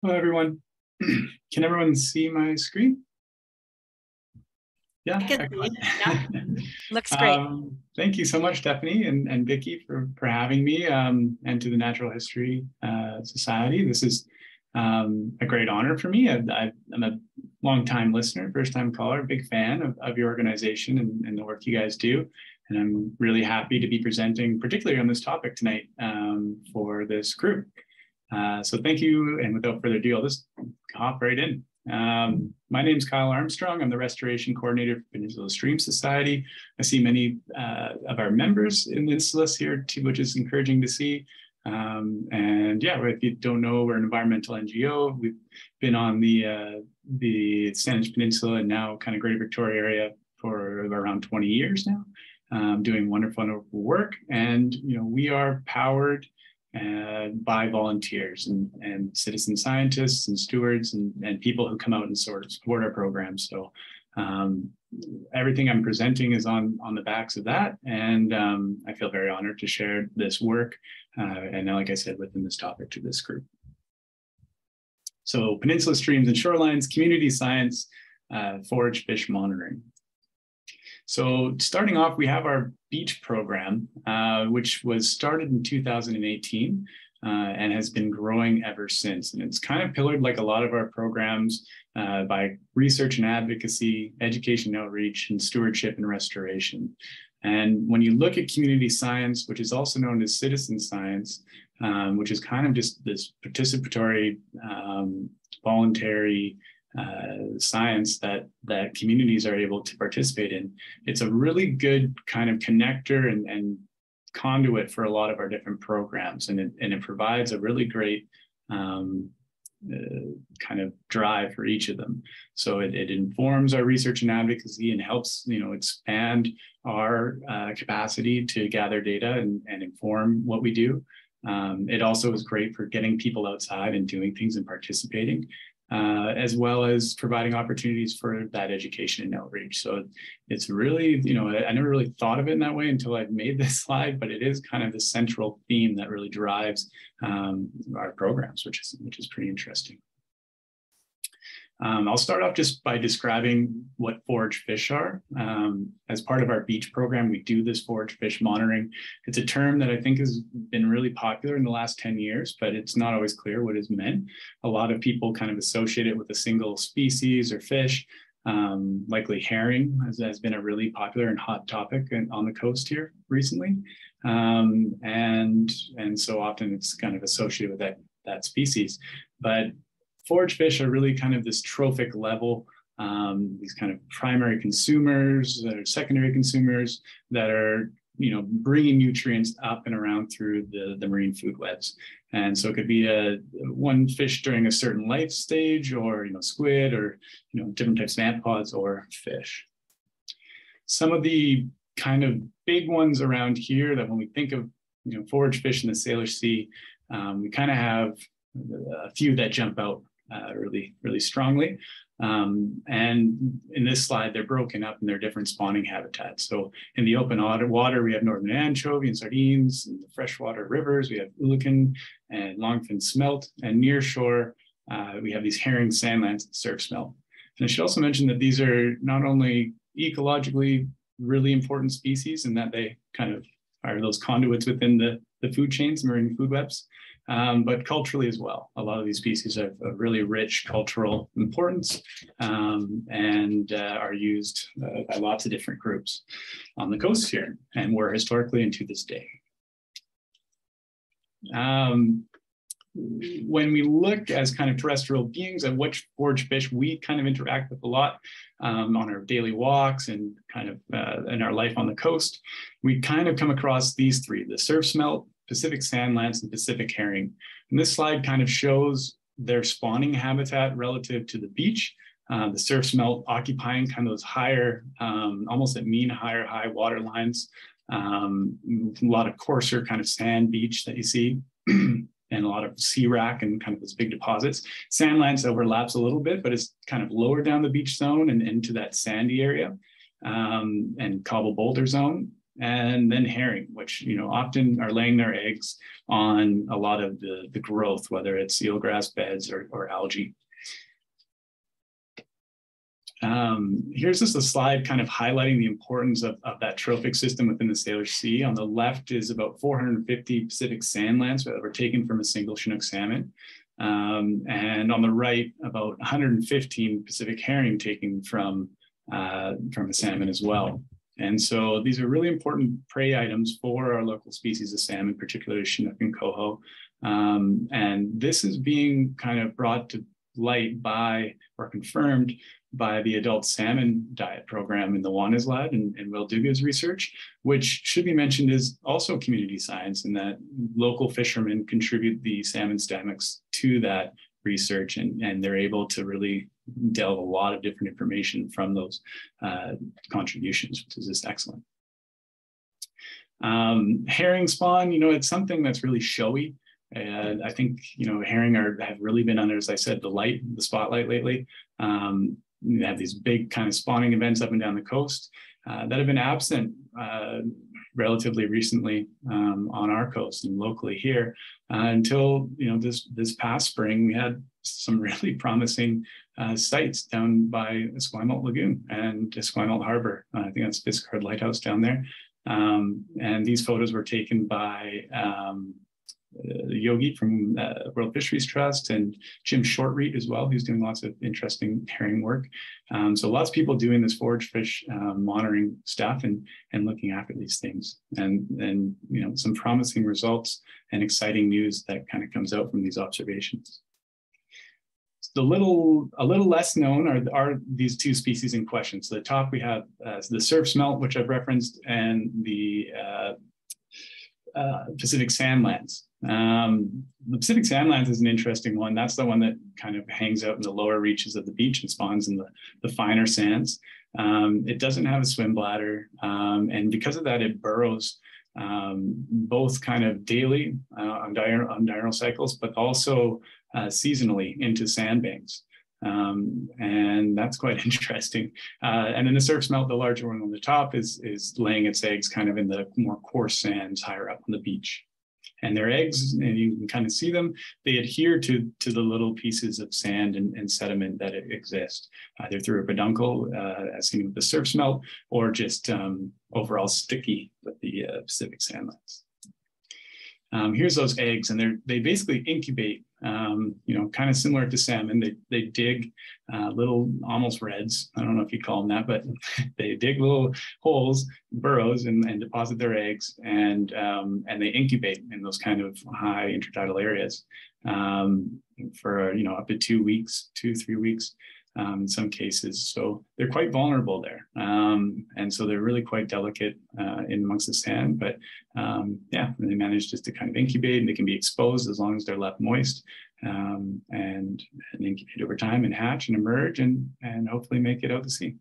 Hello, everyone. Can everyone see my screen? Yeah, yeah. looks great. Um, thank you so much, Stephanie and, and Vicki for, for having me um, and to the Natural History uh, Society. This is um, a great honor for me. I, am a long-time listener, first-time caller, big fan of, of your organization and, and, the work you guys do. And I'm really happy to be presenting, particularly on this topic tonight um, for this group. Uh, so thank you. And without further ado, I'll just hop right in. Um, my name is Kyle Armstrong. I'm the restoration coordinator for Peninsula Stream Society. I see many uh, of our members in this list here too, which is encouraging to see. Um, and yeah, if you don't know, we're an environmental NGO. We've been on the uh, the Saanich Peninsula and now kind of Greater Victoria area for around 20 years now, um, doing wonderful, wonderful work. And you know, we are powered uh, by volunteers and, and citizen scientists and stewards and, and people who come out and sort of support our programs. So um, everything I'm presenting is on, on the backs of that. And um, I feel very honored to share this work. Uh, and like I said, within this topic to this group. So peninsula streams and shorelines, community science, uh, forage fish monitoring. So starting off, we have our beach program, uh, which was started in 2018 uh, and has been growing ever since. And it's kind of pillared like a lot of our programs uh, by research and advocacy, education outreach, and stewardship and restoration. And when you look at community science, which is also known as citizen science, um, which is kind of just this participatory, um, voluntary, uh, science that that communities are able to participate in. It's a really good kind of connector and, and conduit for a lot of our different programs, and it, and it provides a really great um, uh, kind of drive for each of them. So it, it, informs our research and advocacy and helps you know expand our uh, capacity to gather data and, and inform what we do. Um, it also is great for getting people outside and doing things and participating uh, as well as providing opportunities for that education and outreach. So it's really, you know, I, never really thought of it in that way until I've made this slide, but it is kind of the central theme that really drives um, our programs, which is which is pretty interesting. Um, I'll start off just by describing what forage fish are. Um, as part of our beach program, we do this forage fish monitoring. It's a term that I think has been really popular in the last 10 years, but it's not always clear what is meant. A lot of people kind of associate it with a single species or fish. Um, likely herring has, has, been a really popular and hot topic on the coast here recently. Um, and, and so often it's kind of associated with that, that species. But forage fish are really kind of this trophic level, um, these kind of primary consumers that are secondary consumers that are you know bringing nutrients up and around through the, the marine food webs. And so it could be a one fish during a certain life stage or you know squid or you know different types of amphipods or fish. Some of the kind of big ones around here that when we think of you know forage fish in the Salish Sea um, we kind of have a few that jump out uh, really, really strongly. Um, and in this slide, they're broken up in their different spawning habitats. So in the open water, we have northern anchovy and sardines. In the freshwater rivers, we have eulachon and longfin smelt. And near shore, uh, we have these herring sandlance and surf smelt. And I should also mention that these are not only ecologically really important species in that they kind of are those conduits within the, the food chains, marine food webs, um, but culturally as well. A lot of these species have a really rich cultural importance um, and uh, are used uh, by lots of different groups on the coast here and were historically and to this day. Um, when we look as kind of terrestrial beings at which forage fish we kind of interact with a lot um, on our daily walks and kind of uh, in our life on the coast, we kind of come across these three, the surf smelt, Pacific sandlance and Pacific herring. And this slide kind of shows their spawning habitat relative to the beach. Uh, the surf smelt occupying kind of those higher, um, almost at mean higher high water lines. Um, a lot of coarser kind of sand beach that you see. and a lot of sea wrack and kind of those big deposits. Sandlance overlaps a little bit, but it's kind of lower down the beach zone and into that sandy area um, and cobble boulder zone. And then herring, which you know often are laying their eggs on a lot of the, the growth, whether it's eelgrass beds or, or algae. Um, here's just a slide kind of highlighting the importance of, of that trophic system within the Salish Sea. On the left is about 450 Pacific sand lance that were taken from a single Chinook salmon. Um, and on the right, about 115 Pacific herring taken from, uh, from a salmon as well. And so these are really important prey items for our local species of salmon, particularly Chinook and coho. Um, and this is being kind of brought to light by or confirmed by the adult salmon diet program in the Lad and, and Will Duguid's research, which should be mentioned is also community science and that local fishermen contribute the salmon stomachs to that research and, and they're able to really delve a lot of different information from those uh, contributions, which is just excellent. Um, herring spawn, you know, it's something that's really showy. And I think, you know, herring are have really been under, as I said, the light, the spotlight lately. Um, you have these big kind of spawning events up and down the coast uh, that have been absent uh, relatively recently um, on our coast and locally here uh, until you know this this past spring we had some really promising uh, sites down by Esquimalt Lagoon and Esquimalt Harbor. Uh, I think that's Fisgard Lighthouse down there. Um, and these photos were taken by um, uh, Yogi from uh, World Fisheries Trust and Jim Shortreed as well, who's doing lots of interesting herring work. Um, so lots of people doing this forage fish uh, monitoring stuff and, and looking after these things. And, and, you know, some promising results and exciting news that kind of comes out from these observations. The little, a little less known are, are these two species in question. So the top we have uh, the surf smelt, which I've referenced, and the uh, uh, Pacific sandlance. Um, the Pacific Sandlance is an interesting one. That's the one that kind of hangs out in the lower reaches of the beach and spawns in the, the finer sands. Um, it doesn't have a swim bladder. Um, and because of that, it burrows um, both kind of daily uh, on, on diurnal cycles, but also uh, seasonally into sandbanks. Um, and that's quite interesting. Uh, and then the surf smelt, the larger one on the top, is, is laying its eggs kind of in the more coarse sands higher up on the beach and their eggs, and you can kind of see them, they adhere to, to the little pieces of sand and, and sediment that exist, either through a peduncle, uh, as seen with the surf smelt, or just um, overall sticky with the uh, Pacific sandlance. Um, here's those eggs, and they they basically incubate um, you know, kind of similar to salmon. They, they dig uh, little almost reds. I don't know if you call them that, but they dig little holes, burrows, and, and deposit their eggs, and um, and they incubate in those kind of high intertidal areas um, for you know up to two weeks, two three weeks um, in some cases. So they're quite vulnerable there. Um, and so they're really quite delicate uh, in amongst the sand. But um, yeah, they manage just to kind of incubate and they can be exposed as long as they're left moist um, and, and, incubate over time and hatch and emerge and, and hopefully make it out to sea.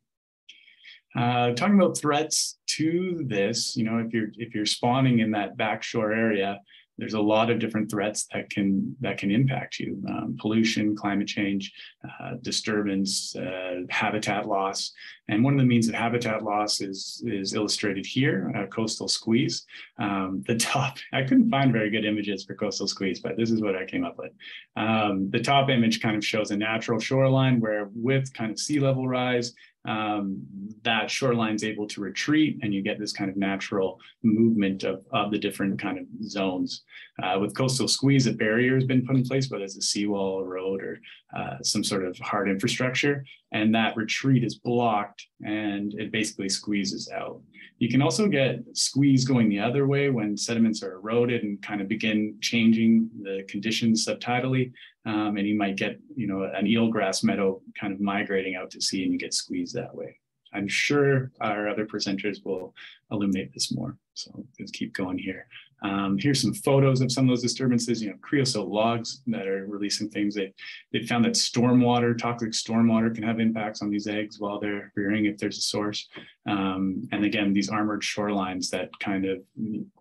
Uh, talking about threats to this, you know, if you're if you're spawning in that backshore area, there's a lot of different threats that can that can impact you um, pollution climate change uh, disturbance uh, habitat loss. And one of the means of habitat loss is is illustrated here coastal squeeze. Um, the top i couldn't find very good images for coastal squeeze but this is what i came up with. Um, the top image kind of shows a natural shoreline where with kind of sea level rise um, that shoreline's able to retreat and you get this kind of natural movement of, of the different kind of zones. Uh, with coastal squeeze, a barrier has been put in place, whether it's a seawall, a road, or uh, some sort of hard infrastructure, and that retreat is blocked and it basically squeezes out. You can also get squeeze going the other way when sediments are eroded and kind of begin changing the conditions subtidally. Um, and you might get, you know, an eelgrass meadow kind of migrating out to sea and you get squeezed that way. I'm sure our other presenters will illuminate this more. So let's keep going here. Um, here's some photos of some of those disturbances, you know, creosote logs that are releasing things. They, they found that stormwater, toxic stormwater can have impacts on these eggs while they're rearing if there's a source. Um, and again, these armored shorelines that kind of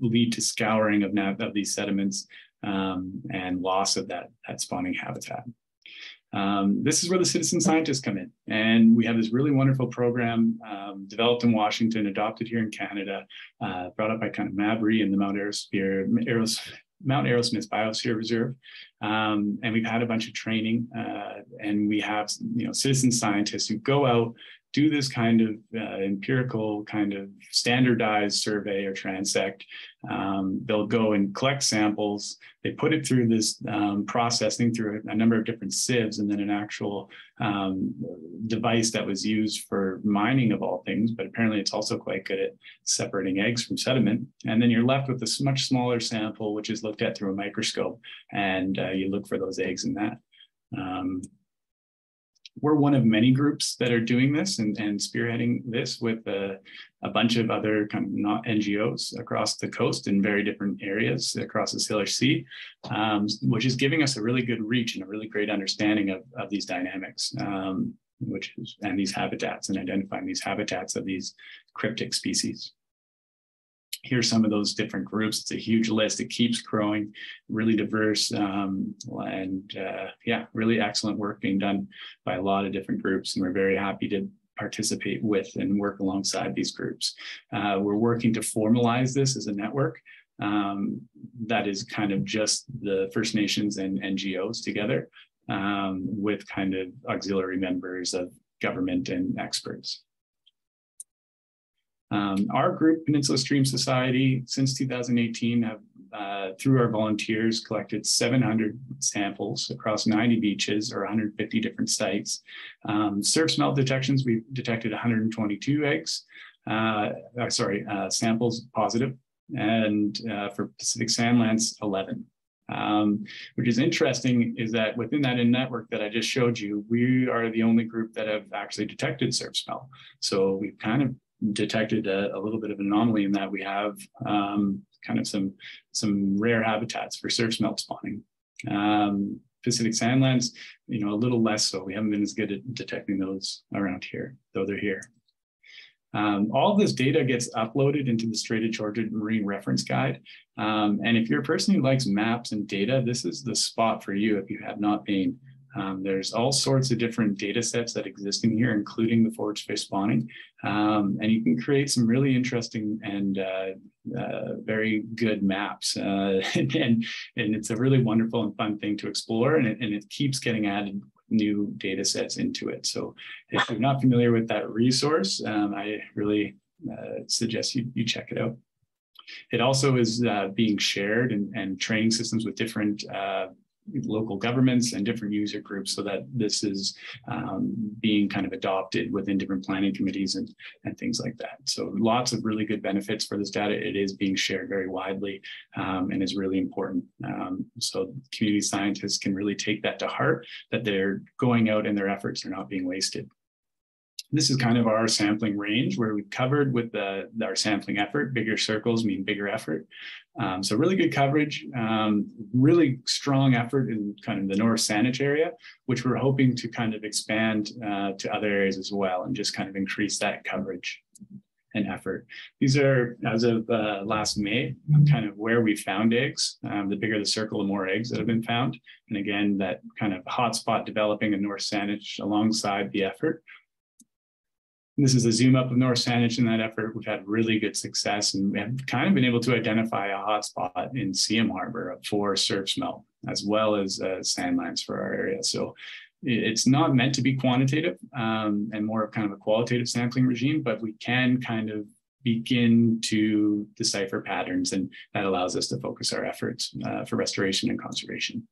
lead to scouring of, of these sediments um, and loss of that, that spawning habitat. Um, this is where the citizen scientists come in. And we have this really wonderful program um, developed in Washington, adopted here in Canada, uh, brought up by kind of MABRE and the Mount Arrowsmith, Arrows, Mount Arrowsmith Biosphere Reserve. Um, and we've had a bunch of training uh, and we have you know citizen scientists who go out do this kind of uh, empirical kind of standardized survey or transect. Um, they'll go and collect samples. They put it through this um, processing through a, number of different sieves and then an actual um, device that was used for mining of all things, but apparently it's also quite good at separating eggs from sediment. And then you're left with this much smaller sample, which is looked at through a microscope and uh, you look for those eggs in that. Um, we're one of many groups that are doing this and, and spearheading this with a, a, bunch of other kind of not NGOs across the coast in very different areas across the Salish Sea, um, which is giving us a really good reach and a really great understanding of, of these dynamics, um, which is, and these habitats and identifying these habitats of these cryptic species here's some of those different groups. It's a huge list. It keeps growing, really diverse, um, and uh, yeah, really excellent work being done by a lot of different groups. And we're very happy to participate with and work alongside these groups. Uh, we're working to formalize this as a network. Um, that is kind of just the First Nations and NGOs together um, with kind of auxiliary members of government and experts. Um, our group, Peninsula Stream Society, since 2018, have uh, through our volunteers collected 700 samples across 90 beaches or 150 different sites. Um, surf smelt detections, we've detected 122 eggs, uh, uh, sorry, uh, samples positive, and uh, for Pacific Sandlance, 11. Um, which is interesting is that within that in network that I just showed you, we are the only group that have actually detected surf smelt. So we've kind of detected a, a, little bit of anomaly in that we have um, kind of some some rare habitats for surf smelt spawning. Um, Pacific sandlance, you know, a little less so. We haven't been as good at detecting those around here, though they're here. Um, all this data gets uploaded into the Strait of Georgia Marine Reference Guide. Um, and if you're a person who likes maps and data, this is the spot for you if you have not been. Um, there's all sorts of different data sets that exist in here, including the forage fish spawning. Um, and you can create some really interesting and uh, uh, very good maps. Uh, and, and it's a really wonderful and fun thing to explore. And it, and it keeps getting added new data sets into it. So if you're not familiar with that resource, um, I really uh, suggest you, you check it out. It also is uh, being shared and, and training systems with different uh, local governments and different user groups so that this is um, being kind of adopted within different planning committees and, and things like that. So lots of really good benefits for this data. It is being shared very widely um, and is really important. Um, so community scientists can really take that to heart that they're going out and their efforts are not being wasted. This is kind of our sampling range where we've covered with the, our sampling effort. Bigger circles mean bigger effort. Um, so really good coverage, um, really strong effort in kind of the North Saanich area, which we're hoping to kind of expand uh, to other areas as well and just kind of increase that coverage and effort. These are, as of uh, last May, kind of where we found eggs. Um, the bigger the circle, the more eggs that have been found. And again, that kind of hotspot developing in North Saanich alongside the effort this is a zoom up of North Saanich in that effort. We've had really good success and we have kind of been able to identify a hotspot in Tsehum Harbor for surf smelt as well as uh, sandlance for our area. So it's not meant to be quantitative um, and more of kind of a qualitative sampling regime, but we can kind of begin to decipher patterns and that allows us to focus our efforts uh, for restoration and conservation.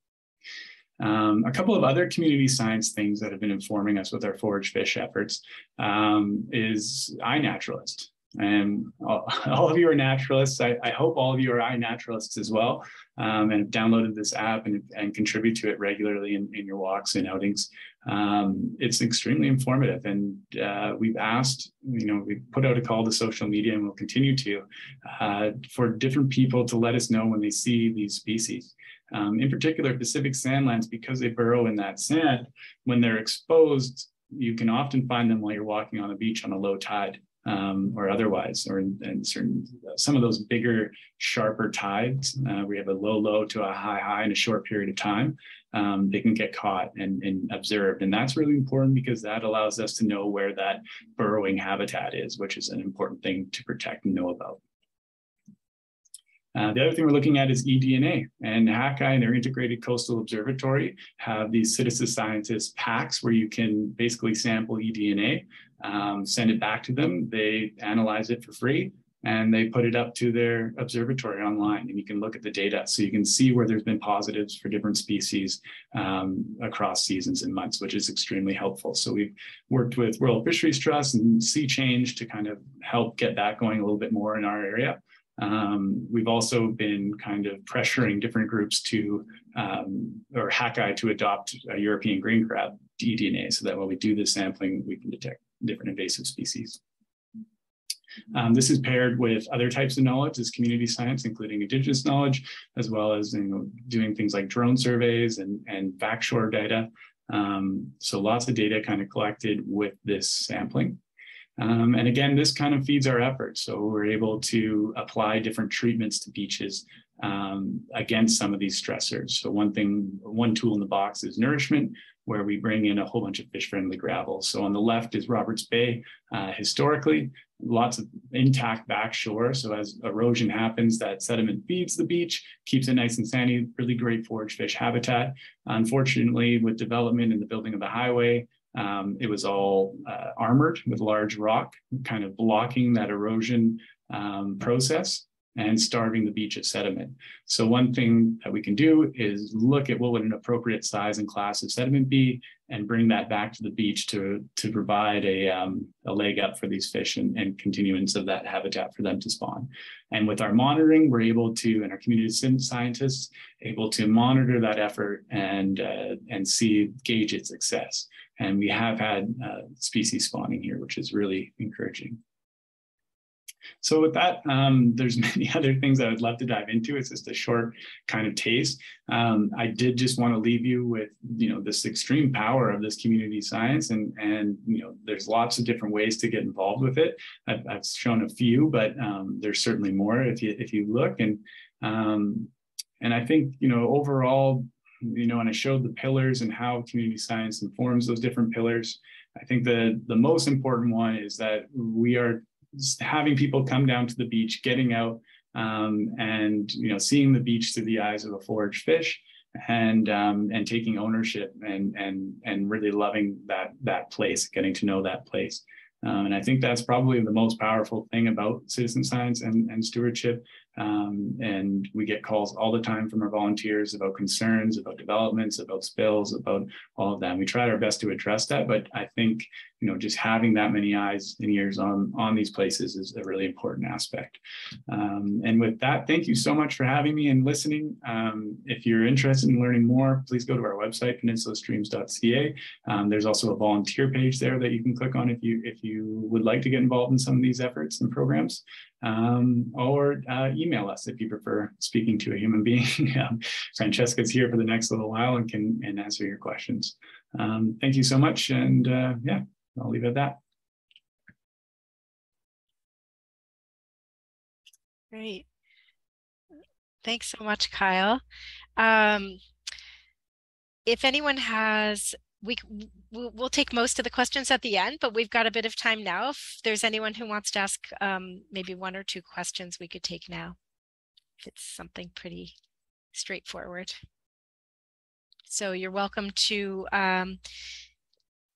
Um, a couple of other community science things that have been informing us with our forage fish efforts um, is iNaturalist. And all, all, of you are naturalists. I, I, hope all of you are iNaturalists as well um, and have downloaded this app and, and contribute to it regularly in, in your walks and outings. Um, it's extremely informative. And uh, we've asked, you know, we've put out a call to social media and we'll continue to uh, for different people to let us know when they see these species. Um, in particular, Pacific sandlance, because they burrow in that sand, when they're exposed, you can often find them while you're walking on the beach on a low tide. um, or otherwise, or in, in, certain some of those bigger, sharper tides, uh, we have a low low to a high high in a short period of time. Um, they can get caught and, and, observed, and that's really important because that allows us to know where that burrowing habitat is, which is an important thing to protect and know about. Uh, the other thing we're looking at is eDNA and Hakai and their integrated coastal observatory have these citizen scientists packs where you can basically sample eDNA, um, send it back to them. They analyze it for free and they put it up to their observatory online and you can look at the data. So you can see where there's been positives for different species um, across seasons and months which is extremely helpful. So we've worked with world fisheries trust and sea change to kind of help get that going a little bit more in our area um, we've also been kind of pressuring different groups to, um, or Hakai to adopt a European green crab eDNA so that when we do the sampling, we can detect different invasive species. Um, this is paired with other types of knowledge as community science, including indigenous knowledge, as well as you know, doing things like drone surveys and, and backshore data. Um, so lots of data kind of collected with this sampling. Um, and again, this kind of feeds our efforts. So we're able to apply different treatments to beaches um, against some of these stressors. So one thing, one tool in the box is nourishment, where we bring in a whole bunch of fish-friendly gravel. So on the left is Roberts Bay. Uh, historically, lots of intact backshore. So as erosion happens, that sediment feeds the beach, keeps it nice and sandy, really great forage fish habitat. Unfortunately, with development and the building of the highway, um, it was all uh, armored with large rock, kind of blocking that erosion um, process and starving the beach of sediment. So one thing that we can do is look at what would an appropriate size and class of sediment be and bring that back to the beach to, to provide a, um, a leg up for these fish and, and continuance of that habitat for them to spawn. And with our monitoring, we're able to, and our community scientists, able to monitor that effort and, uh, and see, gauge its success. And we have had uh, species spawning here, which is really encouraging. So with that, um, there's many other things I would love to dive into. It's just a short kind of taste. Um, I did just want to leave you with, you know, this extreme power of this community science, and and you know, there's lots of different ways to get involved with it. I've, I've shown a few, but um, there's certainly more if you if you look and um, and I think you know overall, you know, and I showed the pillars and how community science informs those different pillars. I think the the most important one is that we are having people come down to the beach, getting out um, and you know seeing the beach through the eyes of a forage fish and um, and taking ownership and and and really loving that that place, getting to know that place. Um, and I think that's probably the most powerful thing about citizen science and, and stewardship um, and we get calls all the time from our volunteers about concerns, about developments, about spills, about all of that. And we try our best to address that, but I think you know just having that many eyes and ears on on these places is a really important aspect. Um, and with that, thank you so much for having me and listening. Um, if you're interested in learning more, please go to our website peninsulastreams.ca. Um, there's also a volunteer page there that you can click on if you if you would like to get involved in some of these efforts and programs um, or uh, email us if you prefer speaking to a human being. Francesca's here for the next little while and can and answer your questions. Um, thank you so much. And uh, yeah, I'll leave it at that. Great. Thanks so much, Kyle. Um, if anyone has we we'll take most of the questions at the end, but we've got a bit of time now. If there's anyone who wants to ask um, maybe one or two questions, we could take now. If it's something pretty straightforward. So you're welcome to um,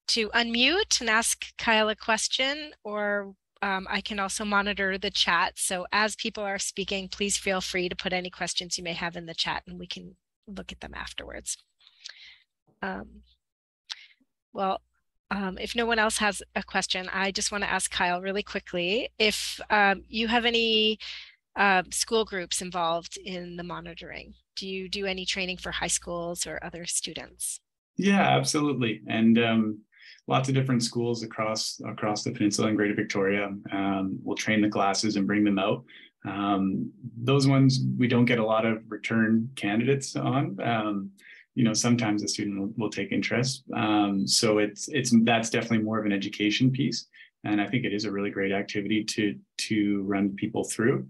to unmute and ask Kyle a question, or um, I can also monitor the chat. So as people are speaking, please feel free to put any questions you may have in the chat, and we can look at them afterwards. Um, well, um, if no one else has a question, I just want to ask Kyle really quickly if um, you have any uh, school groups involved in the monitoring. Do you do any training for high schools or other students? Yeah, absolutely. And um, lots of different schools across across the peninsula and Greater Victoria um, will train the classes and bring them out. Um, those ones we don't get a lot of return candidates on um, you know sometimes a student will, will take interest um, so it's it's that's definitely more of an education piece and I think it is a really great activity to to run people through.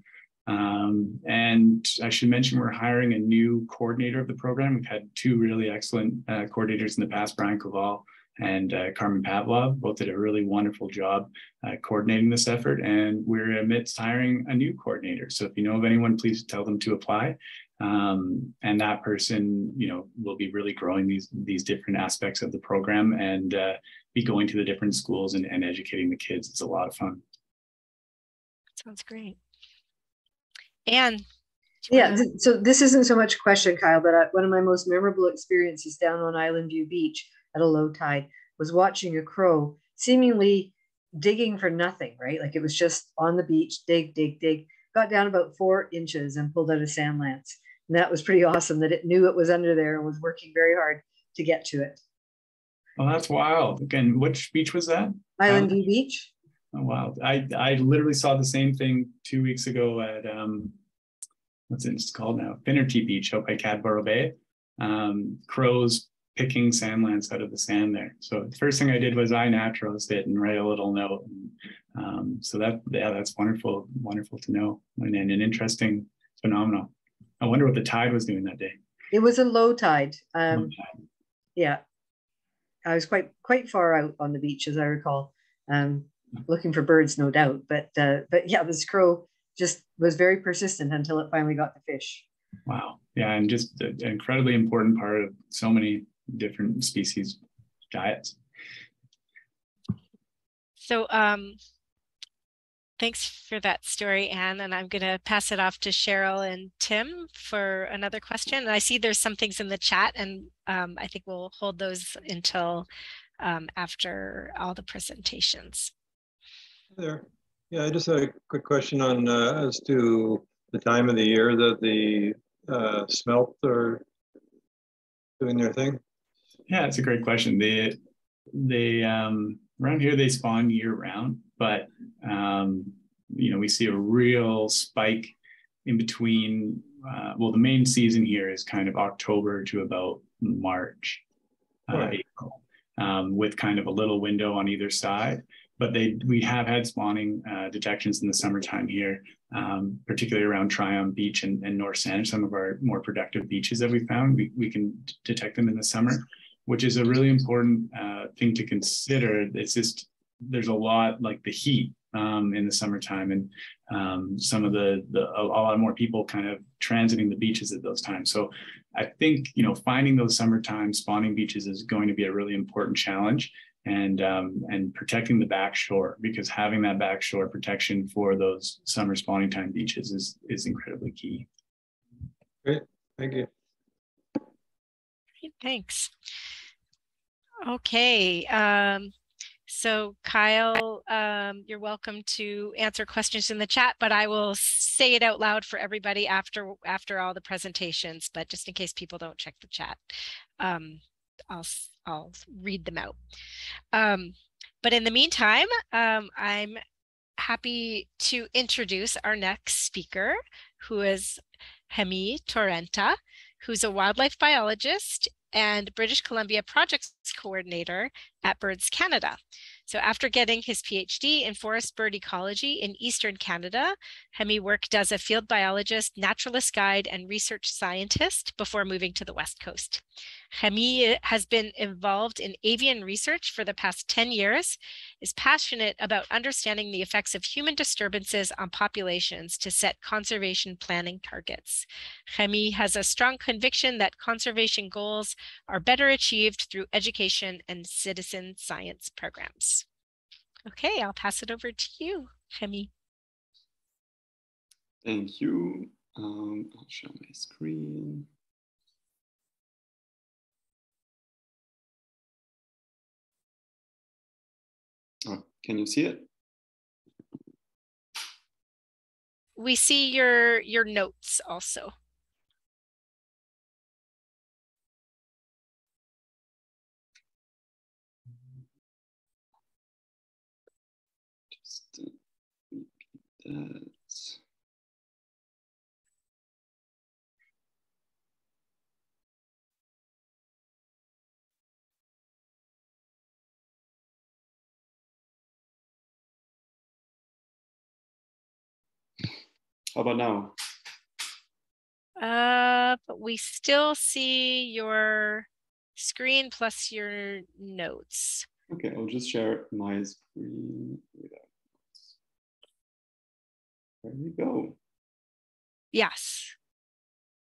Um, and I should mention we're hiring a new coordinator of the program. We've had two really excellent uh, coordinators in the past, Brian Koval and uh, Carmen Pavlov. Both did a really wonderful job uh, coordinating this effort. And we're amidst hiring a new coordinator. So if you know of anyone, please tell them to apply. Um, and that person, you know, will be really growing these these different aspects of the program and uh, be going to the different schools and, and educating the kids. It's a lot of fun. Sounds great. And yeah, th so this isn't so much a question, Kyle, but I, one of my most memorable experiences down on Island View Beach at a low tide was watching a crow seemingly digging for nothing, right? Like it was just on the beach, dig, dig, dig, got down about four inches and pulled out a sand lance. And that was pretty awesome that it knew it was under there and was working very hard to get to it. Well, that's wild. Again, which beach was that? Island View Beach. Oh, wow. I, I literally saw the same thing two weeks ago at, um, what's it called now? Finnerty Beach out by Cadboro Bay. Um, crows picking sand lance out of the sand there. So the first thing I did was iNaturalist it and write a little note. And, um, so that, yeah, that's wonderful, wonderful to know and, and an interesting phenomenon. I wonder what the tide was doing that day. It was a low tide. Um, low tide. Yeah. I was quite, quite far out on the beach, as I recall. Um, looking for birds, no doubt. But uh, but yeah, this crow just was very persistent until it finally got the fish. Wow. Yeah, and just an incredibly important part of so many different species diets. So um thanks for that story, Anne. And I'm going to pass it off to Cheryl and Tim for another question. And I see there's some things in the chat, and um, I think we'll hold those until um, after all the presentations there. Yeah, I just had a quick question on uh, as to the time of the year that the uh, smelt are doing their thing. Yeah, it's a great question. They they um, around here they spawn year round, but um, you know we see a real spike in between. Uh, well, the main season here is kind of October to about March, uh, right. April, um, with kind of a little window on either side but they we have had spawning uh, detections in the summertime here, um, particularly around Tryon Beach and, and North Saanich, some of our more productive beaches that we found. We, we can detect them in the summer, which is a really important uh, thing to consider. It's just there's a lot like the heat um, in the summertime and um, some of the, the a, a, lot more people kind of transiting the beaches at those times. So I think you know finding those summertime spawning beaches is going to be a really important challenge and um, and protecting the back shore because having that back shore protection for those summer spawning time beaches is is incredibly key. Great, thank you. Great, thanks. Okay, um, so Kyle, um, you're welcome to answer questions in the chat, but I will say it out loud for everybody after after all the presentations. But just in case people don't check the chat, um, I'll I'll read them out. Um, but in the meantime, um, I'm happy to introduce our next speaker, who is Remi Torrenta, who's a wildlife biologist and British Columbia projects coordinator at Birds Canada. So after getting his PhD in forest bird ecology in Eastern Canada, Remi worked as a field biologist, naturalist guide, and research scientist before moving to the West Coast. Remi uh, has been involved in avian research for the past 10 years, is passionate about understanding the effects of human disturbances on populations to set conservation planning targets. Remi has a strong conviction that conservation goals are better achieved through education and citizen science programs. Okay, I'll pass it over to you, Remi. Thank you. Um, I'll show my screen. Oh, can you see it? We see your your notes also. that. How about now? Uh, but we still see your screen plus your notes. Okay, I'll just share my screen without. There we go. Yes,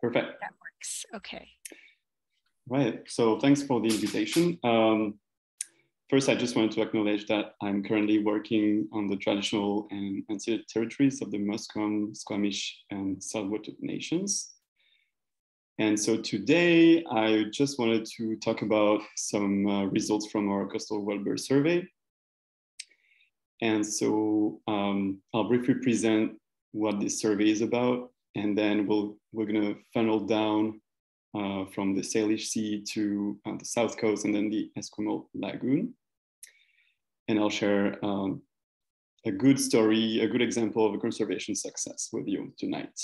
Perfect. that works. Okay. Right. So thanks for the invitation. Um, first, I just wanted to acknowledge that I'm currently working on the traditional and ancient territories of the Musqueam, Squamish, and Tsleil-Waututh nations. And so today, I just wanted to talk about some uh, results from our coastal waterbird survey. And so um, I'll briefly present what this survey is about, and then we'll, we're gonna funnel down uh, from the Salish Sea to uh, the south coast and then the Esquimalt Lagoon. And I'll share um, a good story, a good example of a conservation success with you tonight.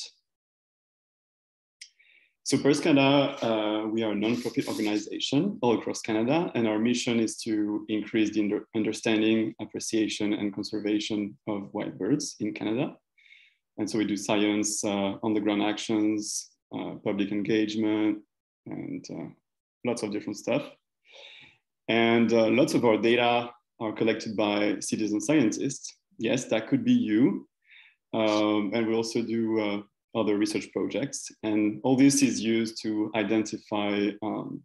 So Birds Canada, uh, we are a non-profit organization all across Canada, and our mission is to increase the under understanding, appreciation, and conservation of wild birds in Canada. And so we do science, uh, on-the-ground actions, uh, public engagement, and uh, lots of different stuff. And lots of our data are collected by citizen scientists. Yes, that could be you. Um, and we also do other research projects. And all this is used to identify um,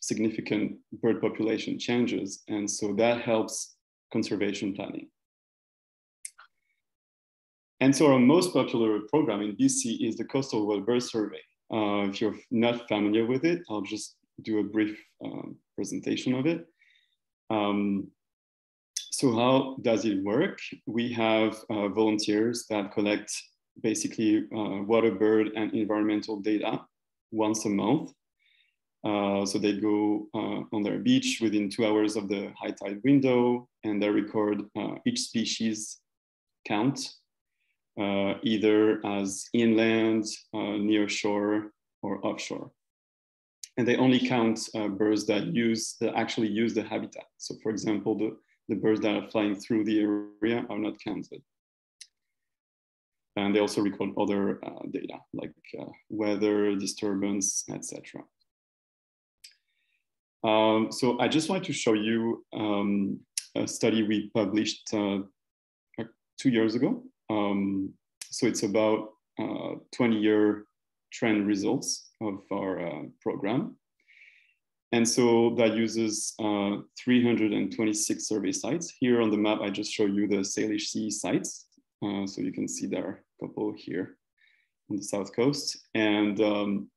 significant bird population changes. And so that helps conservation planning. And so our most popular program in BC is the Coastal Bird Survey. Uh, if you're not familiar with it, I'll just do a brief um, presentation of it. Um, so how does it work? We have uh, volunteers that collect basically uh, water, bird, and environmental data once a month. Uh, so they go uh, on their beach within two hours of the high tide window and they record uh, each species count, uh, either as inland, uh, near shore, or offshore. And they only count birds that use, that actually use the habitat. So for example, the, the birds that are flying through the area are not counted. And they also record other uh, data like uh, weather, disturbance, etc. Um, so I just wanted to show you um, a study we published uh, two years ago. Um, so it's about 20-year uh, trend results of our uh, program. And so that uses uh, 326 survey sites. Here on the map, I just show you the Salish Sea sites. So you can see there are a couple here on the south coast. And um,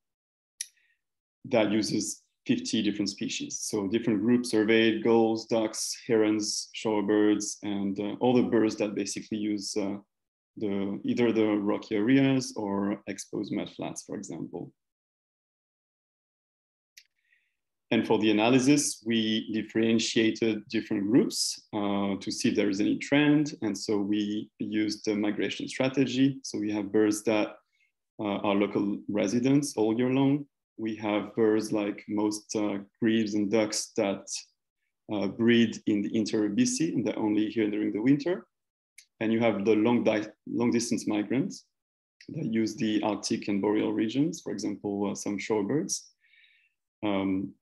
that uses 50 different species. So different groups surveyed, gulls, ducks, herons, shorebirds, and uh, all the birds that basically use uh, the, either the rocky areas or exposed mudflats, for example. And for the analysis, we differentiated different groups uh, to see if there is any trend. And so we used the migration strategy. So we have birds that uh, are local residents all year long. We have birds like most uh, grebes and ducks that uh, breed in the interior BC and they're only here during the winter. And you have the long, long distance migrants that use the Arctic and boreal regions, for example, uh, some shorebirds. Um,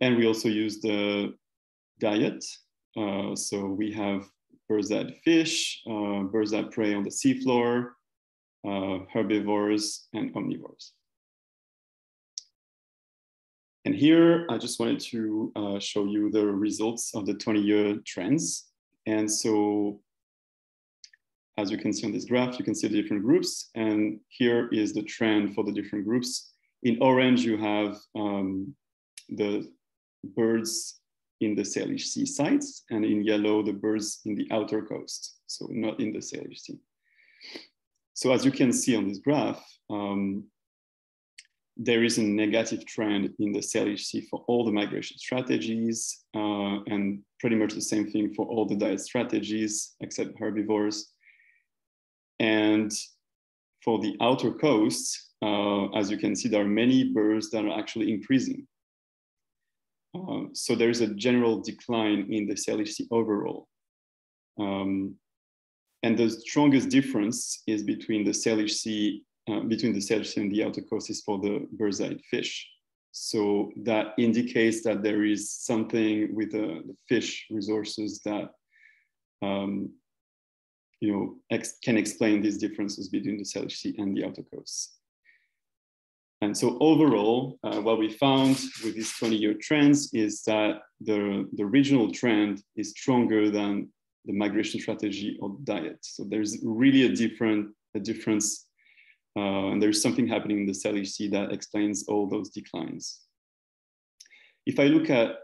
and we also use the diet. Uh, so we have birds that fish, uh, birds that prey on the seafloor, uh, herbivores, and omnivores. And here, I just wanted to uh, show you the results of the 20-year trends. And so, as you can see on this graph, you can see the different groups. And here is the trend for the different groups. In orange, you have um, the birds in the Salish Sea sites, and in yellow, the birds in the outer coast, so not in the Salish Sea. So as you can see on this graph, um, there is a negative trend in the Salish Sea for all the migration strategies, uh, and pretty much the same thing for all the diet strategies, except herbivores. And for the outer coast, uh, as you can see, there are many birds that are actually increasing. Um, so there is a general decline in the Salish overall. Um, and the strongest difference is between the Salish uh, between the Salish and the outer coast is for the bird's-eyed fish. So that indicates that there is something with the, the fish resources that um, you know, ex can explain these differences between the Sea and the coast. And so overall, uh, what we found with these 20-year trends is that the, the regional trend is stronger than the migration strategy or diet. So there's really a different a difference, uh, and there's something happening in the Sea that explains all those declines. If I look at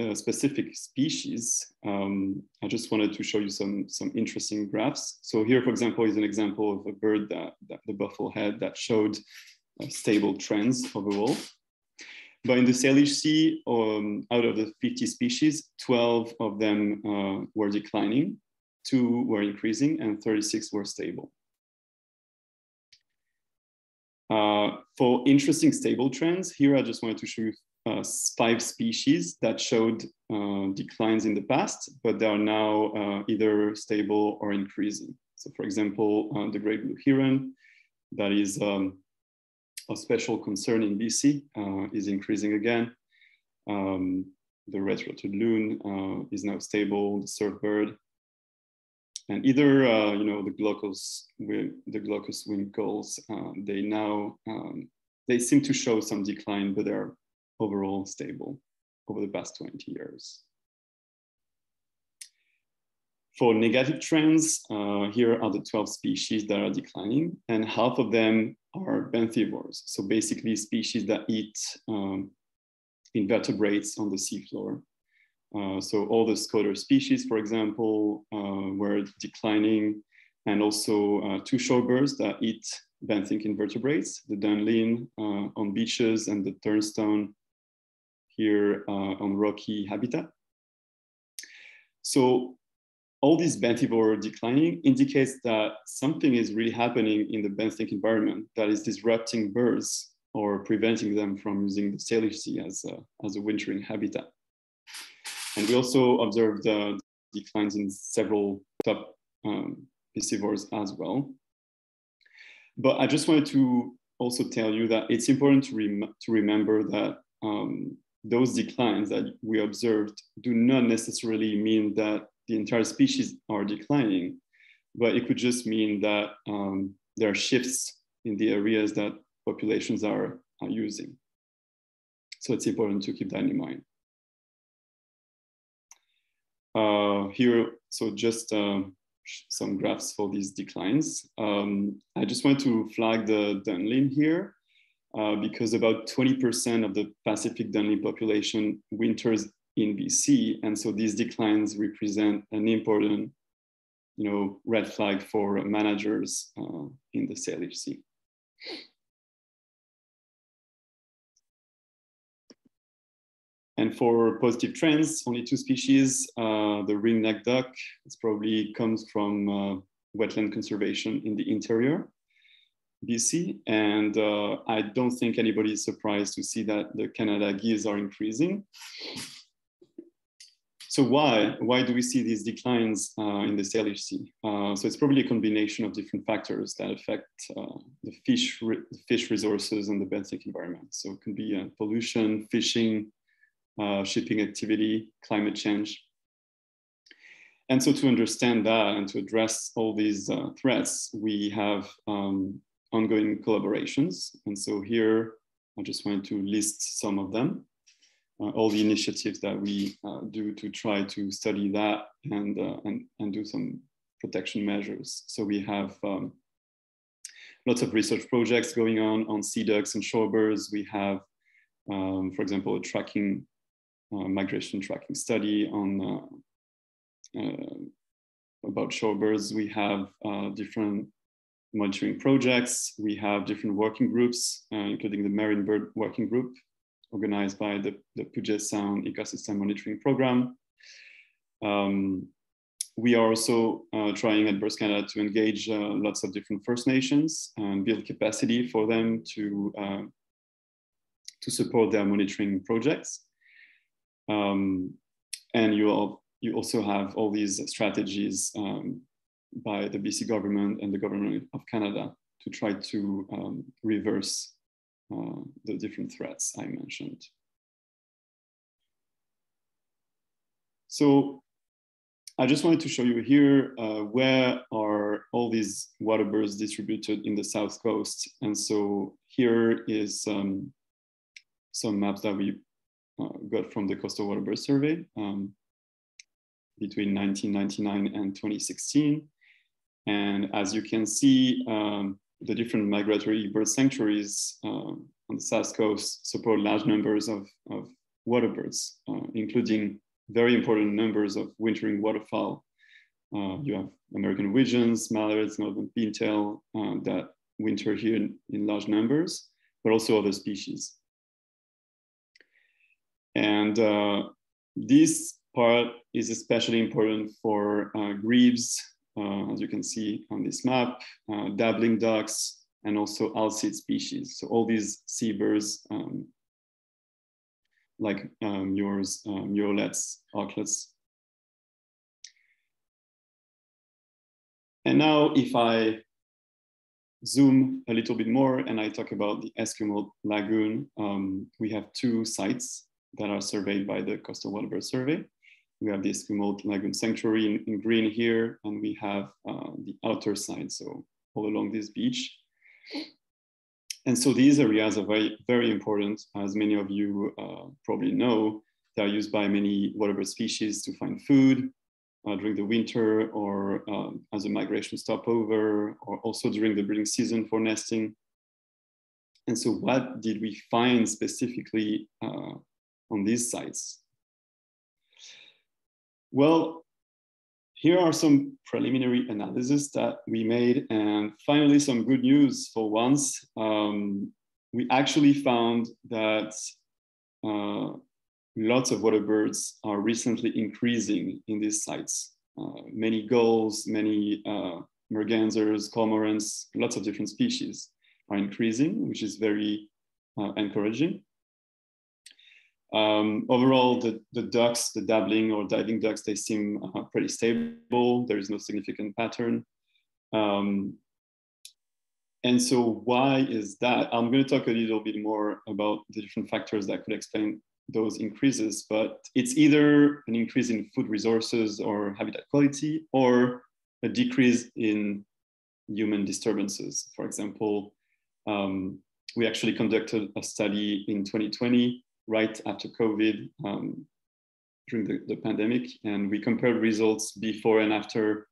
uh, specific species, um, I just wanted to show you some, some interesting graphs. So here, for example, is an example of a bird that, that the bufflehead that showed uh, stable trends overall. But in the Salish Sea, um, out of the 50 species, 12 of them uh, were declining, two were increasing, and 36 were stable. Uh, for interesting stable trends, here I just wanted to show you uh, five species that showed uh, declines in the past, but they are now uh, either stable or increasing. So for example, uh, the great blue heron, that is um, of special concern in BC, uh, is increasing again. Um, the red-throated loon uh, is now stable, the surf bird. And either, you know, the glaucous, the glaucous winged gulls, they now, um, they seem to show some decline, but they're overall stable over the past 20 years. For negative trends, uh, here are the 12 species that are declining, and half of them are benthivores. So basically species that eat um, invertebrates on the seafloor. Uh, so all the scoter species, for example, uh, were declining, and also uh, two shorebirds that eat benthic invertebrates, the dunlin uh, on beaches and the turnstone here uh, on rocky habitat. So all this benthivore declining indicates that something is really happening in the benthic environment that is disrupting birds or preventing them from using the Salish Sea as a, as a wintering habitat. And we also observed uh, declines in several top um, piscivores as well. But I just wanted to also tell you that it's important to, rem to remember that um, those declines that we observed do not necessarily mean that the entire species are declining, but it could just mean that um, there are shifts in the areas that populations are, are using. So it's important to keep that in mind. Uh, here, so just uh, some graphs for these declines. Um, I just want to flag the Dunlin here. Uh, because about 20% of the Pacific dunlin population winters in BC. And so these declines represent an important you know, red flag for managers uh, in the Salish Sea. And for positive trends, only two species, uh, the ring-necked duck, it probably comes from uh, wetland conservation in the interior. BC. And uh, I don't think anybody is surprised to see that the Canada geese are increasing. So why? Why do we see these declines uh, in the Salish Sea? Uh, so it's probably a combination of different factors that affect uh, the fish, re fish resources and the benthic environment. So it can be uh, pollution, fishing, uh, shipping activity, climate change. And so to understand that and to address all these uh, threats, we have um, ongoing collaborations. And so here, I just wanted to list some of them, uh, all the initiatives that we uh, do to try to study that and, uh, and, and do some protection measures. So we have um, lots of research projects going on on sea ducks and shorebirds. We have, um, for example, a tracking, uh, migration tracking study on uh, uh, about shorebirds. We have different monitoring projects. We have different working groups, uh, including the Marine Bird Working Group, organized by the, the Puget Sound Ecosystem Monitoring Program. Um, we are also uh, trying at Birds Canada to engage uh, lots of different First Nations and build capacity for them to, uh, to support their monitoring projects. Um, and you, all, you also have all these strategies um, by the BC government and the government of Canada to try to um, reverse uh, the different threats I mentioned. So I just wanted to show you here uh, where are all these water birds distributed in the south coast. And so here is um, some maps that we uh, got from the Coastal Water Bird Survey um, between 1999 and 2016. And as you can see, um, the different migratory bird sanctuaries uh, on the south coast support large numbers of, of water birds, uh, including very important numbers of wintering waterfowl. Uh, you have American widgeons, mallards, northern pintail uh, that winter here in, in, large numbers, but also other species. And uh, this part is especially important for uh, grebes, uh, as you can see on this map, uh, dabbling ducks, and also alcid species. So all these seabirds um, like um, yours, um, auklets. And now if I zoom a little bit more and I talk about the Esquimalt Lagoon, um, we have two sites that are surveyed by the Coastal Waterbird Survey. We have the Esquimalt Lagoon Sanctuary in, in green here, and we have uh, the outer side, so all along this beach. And so these areas are very, very important, as many of you uh, probably know. They are used by many waterbird species to find food uh, during the winter or um, as a migration stopover, or also during the breeding season for nesting. And so what did we find specifically uh, on these sites? Well, here are some preliminary analysis that we made and finally some good news for once. Um, we actually found that uh, lots of water birds are recently increasing in these sites. Uh, many gulls, many uh, mergansers, cormorants, lots of different species are increasing, which is very uh, encouraging. Um, overall, the, the ducks, the dabbling or diving ducks, they seem uh, pretty stable. There is no significant pattern. Um, and so why is that? I'm going to talk a little bit more about the different factors that could explain those increases, but it's either an increase in food resources or habitat quality or a decrease in human disturbances. For example, um, we actually conducted a study in 2020 right after COVID um, during the, the, pandemic. And we compared results before and after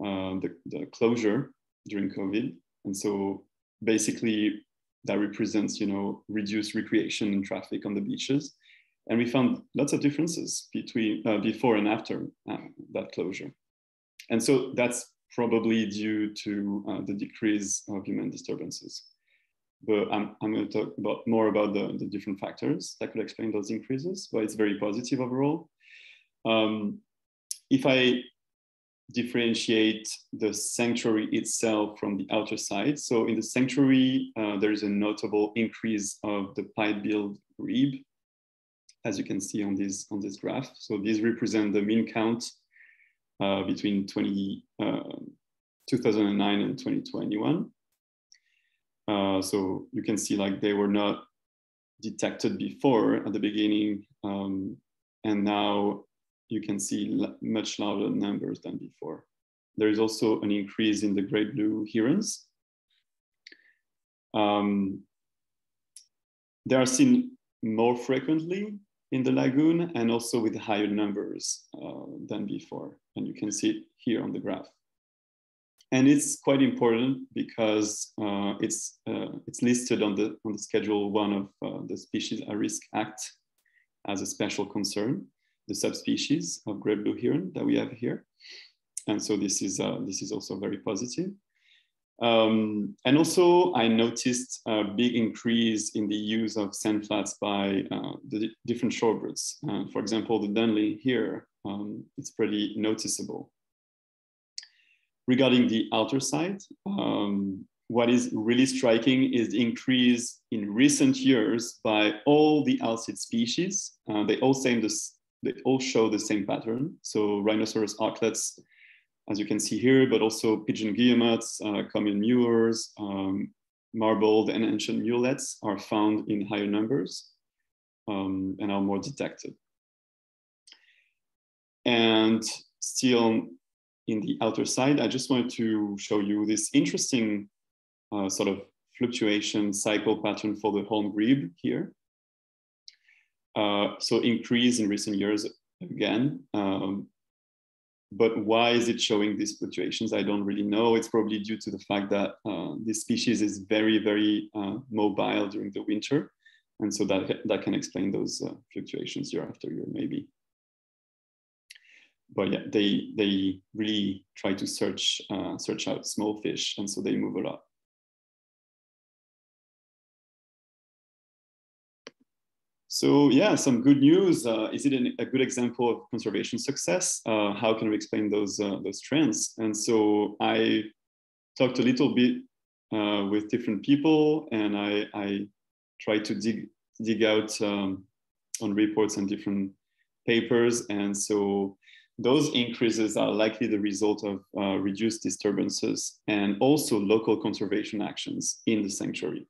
uh, the, the closure during COVID. And so basically that represents, you know, reduced recreation and traffic on the beaches. And we found lots of differences between uh, before and after uh, that closure. And so that's probably due to uh, the decrease of human disturbances but I'm, I'm going to talk about more about the, the different factors that could explain those increases, but it's very positive overall. Um, if I differentiate the sanctuary itself from the outer side, so in the sanctuary, uh, there is a notable increase of the pied-billed grebe, as you can see on this, on this graph. So these represent the mean count uh, between 20, uh, 2009 and 2021. Uh, so you can see like they were not detected before at the beginning. Um, and now you can see much larger numbers than before. There is also an increase in the great blue herons. Um, they are seen more frequently in the lagoon and also with higher numbers uh, than before. And you can see it here on the graph and it's quite important because uh, it's uh, it's listed on the on the Schedule One of uh, the Species at Risk Act as a special concern, the subspecies of great blue heron that we have here, and so this is uh, this is also very positive. Um, and also, I noticed a big increase in the use of sand flats by uh, the different shorebirds. Uh, for example, the dunlin here, um, it's pretty noticeable. Regarding the outer side, um, what is really striking is the increase in recent years by all the alcid species. Uh, they all same this, they all show the same pattern. So rhinoceros auklets as you can see here, but also pigeon guillemots, uh, common murres, um, marbled and ancient murrelets are found in higher numbers um, and are more detected. And still in the outer side, I just wanted to show you this interesting uh, sort of fluctuation cycle pattern for the horned grebe here. Uh, so increase in recent years again. Um, but why is it showing these fluctuations? I don't really know. It's probably due to the fact that uh, this species is very, very uh, mobile during the winter. And so that, that can explain those uh, fluctuations year after year, maybe. But yeah, they, they really try to search, uh, search out small fish, and so they move a lot. So yeah, some good news. Uh, is it an, a good example of conservation success? Uh, how can we explain those uh, those trends? And so I talked a little bit uh, with different people, and I, I tried to dig dig out um, on reports and different papers. And so those increases are likely the result of uh, reduced disturbances and also local conservation actions in the sanctuary.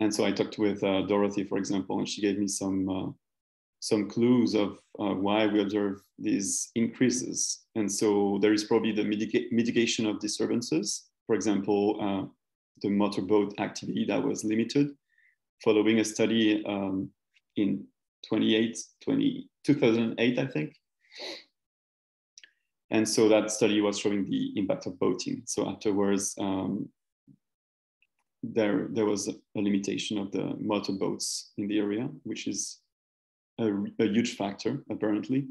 And so I talked with uh, Dorothy, for example, and she gave me some uh, some clues of uh, why we observe these increases. And so there is probably the mitigation of disturbances. For example, uh, the motorboat activity that was limited following a study um, in 28, 20, 2008, I think. And so that study was showing the impact of boating. So afterwards, um, there there was a, limitation of the motorboats in the area, which is a, a huge factor apparently.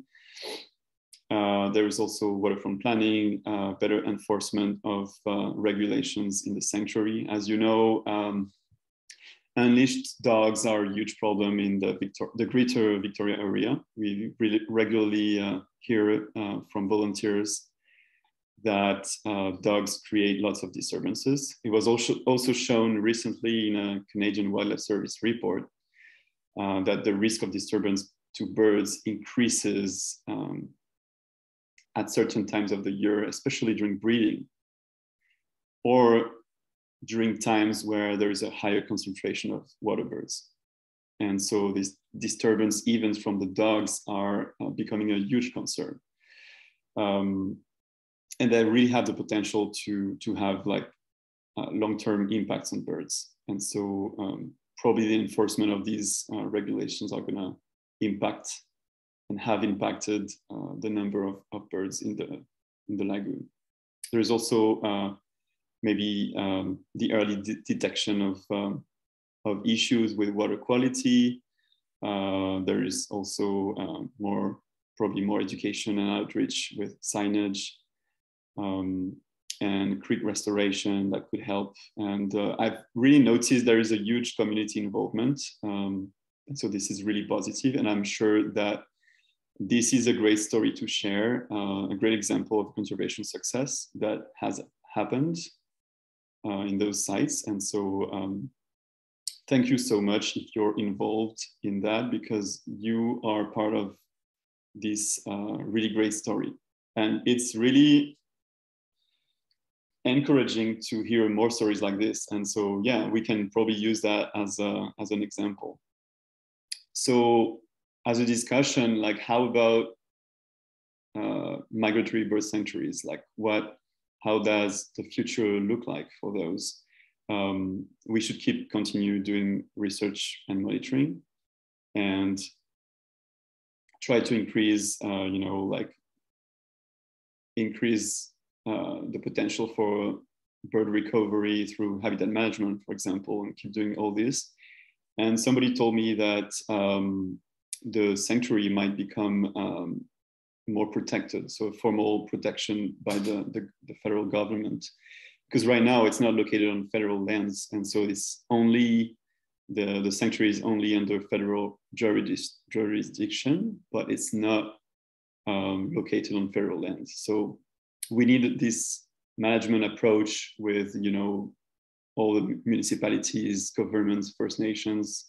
Uh, there is also waterfront planning, uh, better enforcement of uh, regulations in the sanctuary. As you know, um, unleashed dogs are a huge problem in the, Victor the greater Victoria area. We really regularly uh, hear uh, from volunteers that uh, dogs create lots of disturbances. It was also, also shown recently in a Canadian Wildlife Service report uh, that the risk of disturbance to birds increases um, at certain times of the year, especially during breeding, or during times where there is a higher concentration of water birds. And so these disturbance events from the dogs are uh, becoming a huge concern. Um, and they really have the potential to to have like uh, long-term impacts on birds. And so um, probably the enforcement of these uh, regulations are going to impact and have impacted uh, the number of, of birds in the in the lagoon. There is also uh, maybe um, the early de detection of um, of issues with water quality. Uh, there is also um, more probably more education and outreach with signage um, and creek restoration that could help. And uh, I've really noticed there is a huge community involvement. Um, and so this is really positive. positive, and I'm sure that this is a great story to share, uh, a great example of conservation success that has happened uh, in those sites. And so um, thank you so much if you're involved in that because you are part of this uh, really great story. And it's really encouraging to hear more stories like this. And so, yeah, we can probably use that as, a, as an example. So as a discussion, like how about uh, migratory bird sanctuaries? Like what, how does the future look like for those? Um, we should keep continue doing research and monitoring and try to increase, uh, you know, like increase uh, the potential for bird recovery through habitat management, for example, and keep doing all this. And somebody told me that um, the sanctuary might become um, more protected, so formal protection by the, the, the, federal government. Because right now it's not located on federal lands, and so it's only the, the sanctuary is only under federal jurisdiction, but it's not um, located on federal lands. So we need this management approach with you know all the municipalities, governments, First Nations,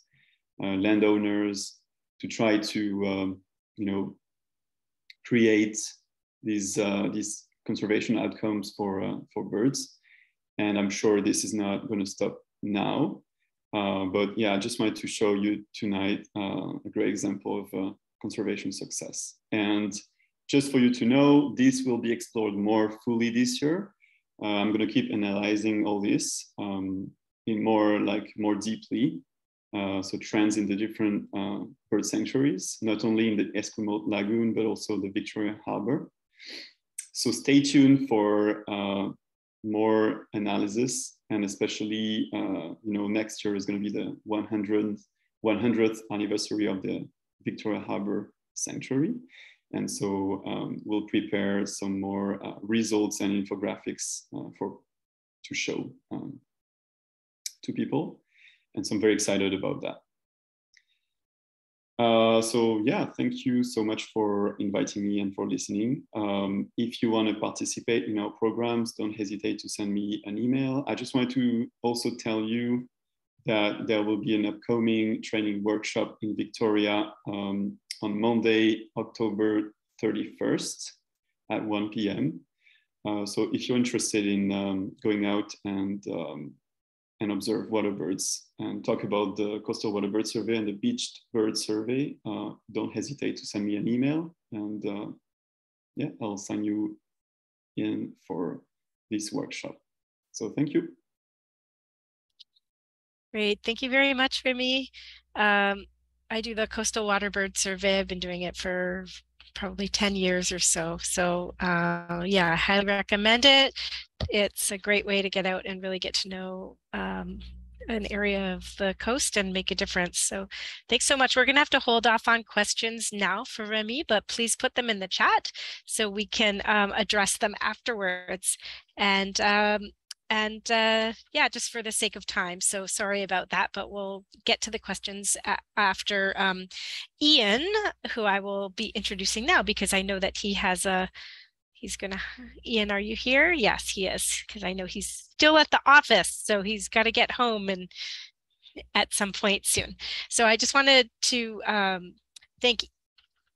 uh, landowners to try to um, you know create these uh, these conservation outcomes for uh, for birds. And I'm sure this is not going to stop now. Uh, but yeah, I just wanted to show you tonight uh, a great example of uh, conservation success. And just for you to know, this will be explored more fully this year. Uh, I'm going to keep analyzing all this um, in more like more deeply. Uh, so trends in the different uh, bird sanctuaries, not only in the Esquimalt Lagoon, but also the Victoria Harbor. So stay tuned for more analysis and especially uh, you know next year is going to be the 100th 100th anniversary of the Victoria Harbor Sanctuary and so um, we'll prepare some more uh, results and infographics uh, for to show um, to people and so I'm very excited about that. Uh, so yeah, thank you so much for inviting me and for listening. Um, if you want to participate in our programs, don't hesitate to send me an email. I just wanted to also tell you that there will be an upcoming training workshop in Victoria um, on Monday, October 31st at 1 p.m. Uh, so if you're interested in um, going out and um, and observe water birds and talk about the coastal water bird survey and the beached bird survey, uh, don't hesitate to send me an email and uh, yeah, I'll sign you in for this workshop. So thank you. Great, thank you very much, Remi. Um, I do the coastal water bird survey. I've been doing it for probably 10 years or so. So uh, yeah, I highly recommend it it's a great way to get out and really get to know um, an area of the coast and make a difference. So thanks so much. We're going to have to hold off on questions now for Remi, but please put them in the chat so we can um, address them afterwards. And um, and uh, yeah, just for the sake of time. So sorry about that, but we'll get to the questions after um, Ian, who I will be introducing now because I know that he has a he's gonna ian are you here yes he is because i know he's still at the office so he's got to get home and at some point soon so i just wanted to um, thank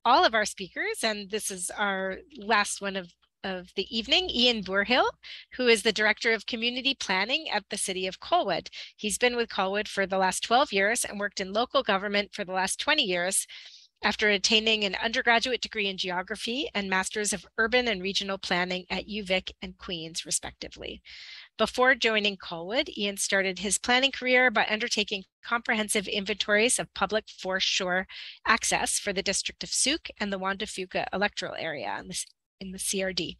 all of our speakers and this is our last one of of the evening, Ian Bourhill, who is the Director of Community Planning at the City of Colwood. He's been with Colwood for the last 12 years and worked in local government for the last 20 years after attaining an undergraduate degree in geography and masters of urban and regional planning at UVic and Queen's, respectively. Before joining Colwood, Ian started his planning career by undertaking comprehensive inventories of public foreshore access for the district of Sooke and the Juan de Fuca electoral area in the, CRD.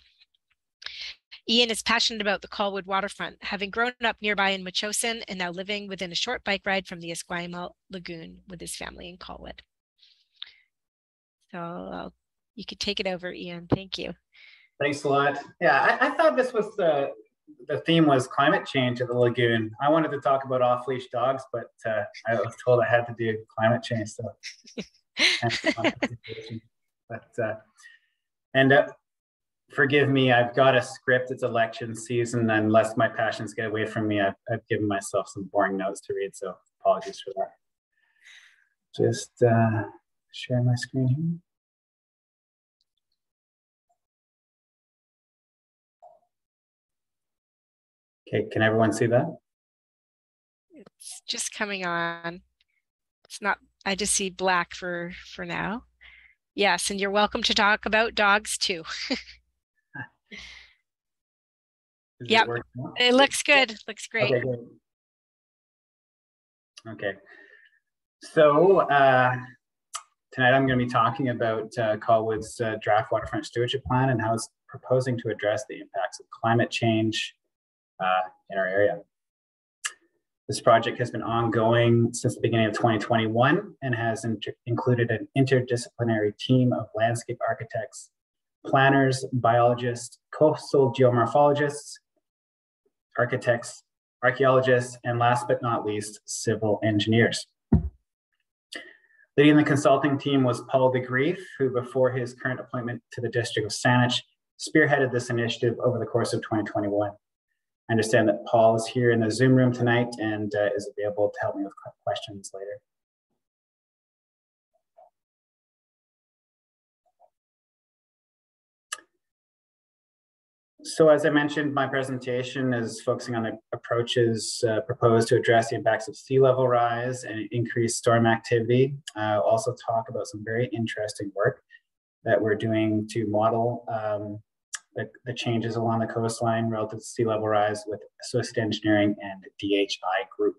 Ian is passionate about the Colwood waterfront, having grown up nearby in Metchosin and now living within a short bike ride from the Esquimalt Lagoon with his family in Colwood. So I'll, you could take it over, Ian. Thank you. Thanks a lot. Yeah, I, I thought this was the the theme was climate change at the lagoon. I wanted to talk about off leash dogs, but uh, I was told I had to do climate change. So, but uh, and uh, forgive me, I've got a script. It's election season, unless my passions get away from me, I've, I've given myself some boring notes to read. So apologies for that. Just uh, share my screen here. Okay, can everyone see that? It's just coming on. It's not, I just see black for, for now. Yes, and you're welcome to talk about dogs too. yep, it, it, looks good. Looks great. Okay, okay. so uh, tonight I'm going to be talking about uh, Colwood's uh, draft waterfront stewardship plan and how it's proposing to address the impacts of climate change uh, in our area. This project has been ongoing since the beginning of 2021 and has included an interdisciplinary team of landscape architects, planners, biologists, coastal geomorphologists, architects, archaeologists, and last but not least, civil engineers. Leading the consulting team was Paul de Greef, who before his current appointment to the District of Saanich, spearheaded this initiative over the course of 2021. I understand that Paul is here in the Zoom room tonight and uh, is available to help me with questions later. So as I mentioned, my presentation is focusing on the approaches uh, proposed to address the impacts of sea level rise and increased storm activity. I'll also talk about some very interesting work that we're doing to model um, the, the, changes along the coastline relative to sea level rise with Associated Engineering and DHI Group.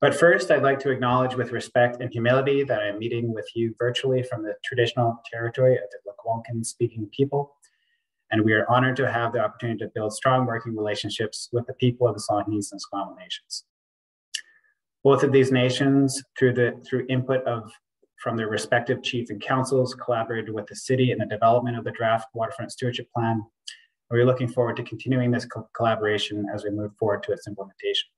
But first, I'd like to acknowledge with respect and humility that I'm meeting with you virtually from the traditional territory of the Lekwungen speaking people. And we are honored to have the opportunity to build strong working relationships with the people of the Songhees and Esquimalt nations. Both of these nations, through the through input of from their respective chiefs and councils, collaborated with the city in the development of the draft waterfront stewardship plan. We're looking forward to continuing this co collaboration as we move forward to its implementation.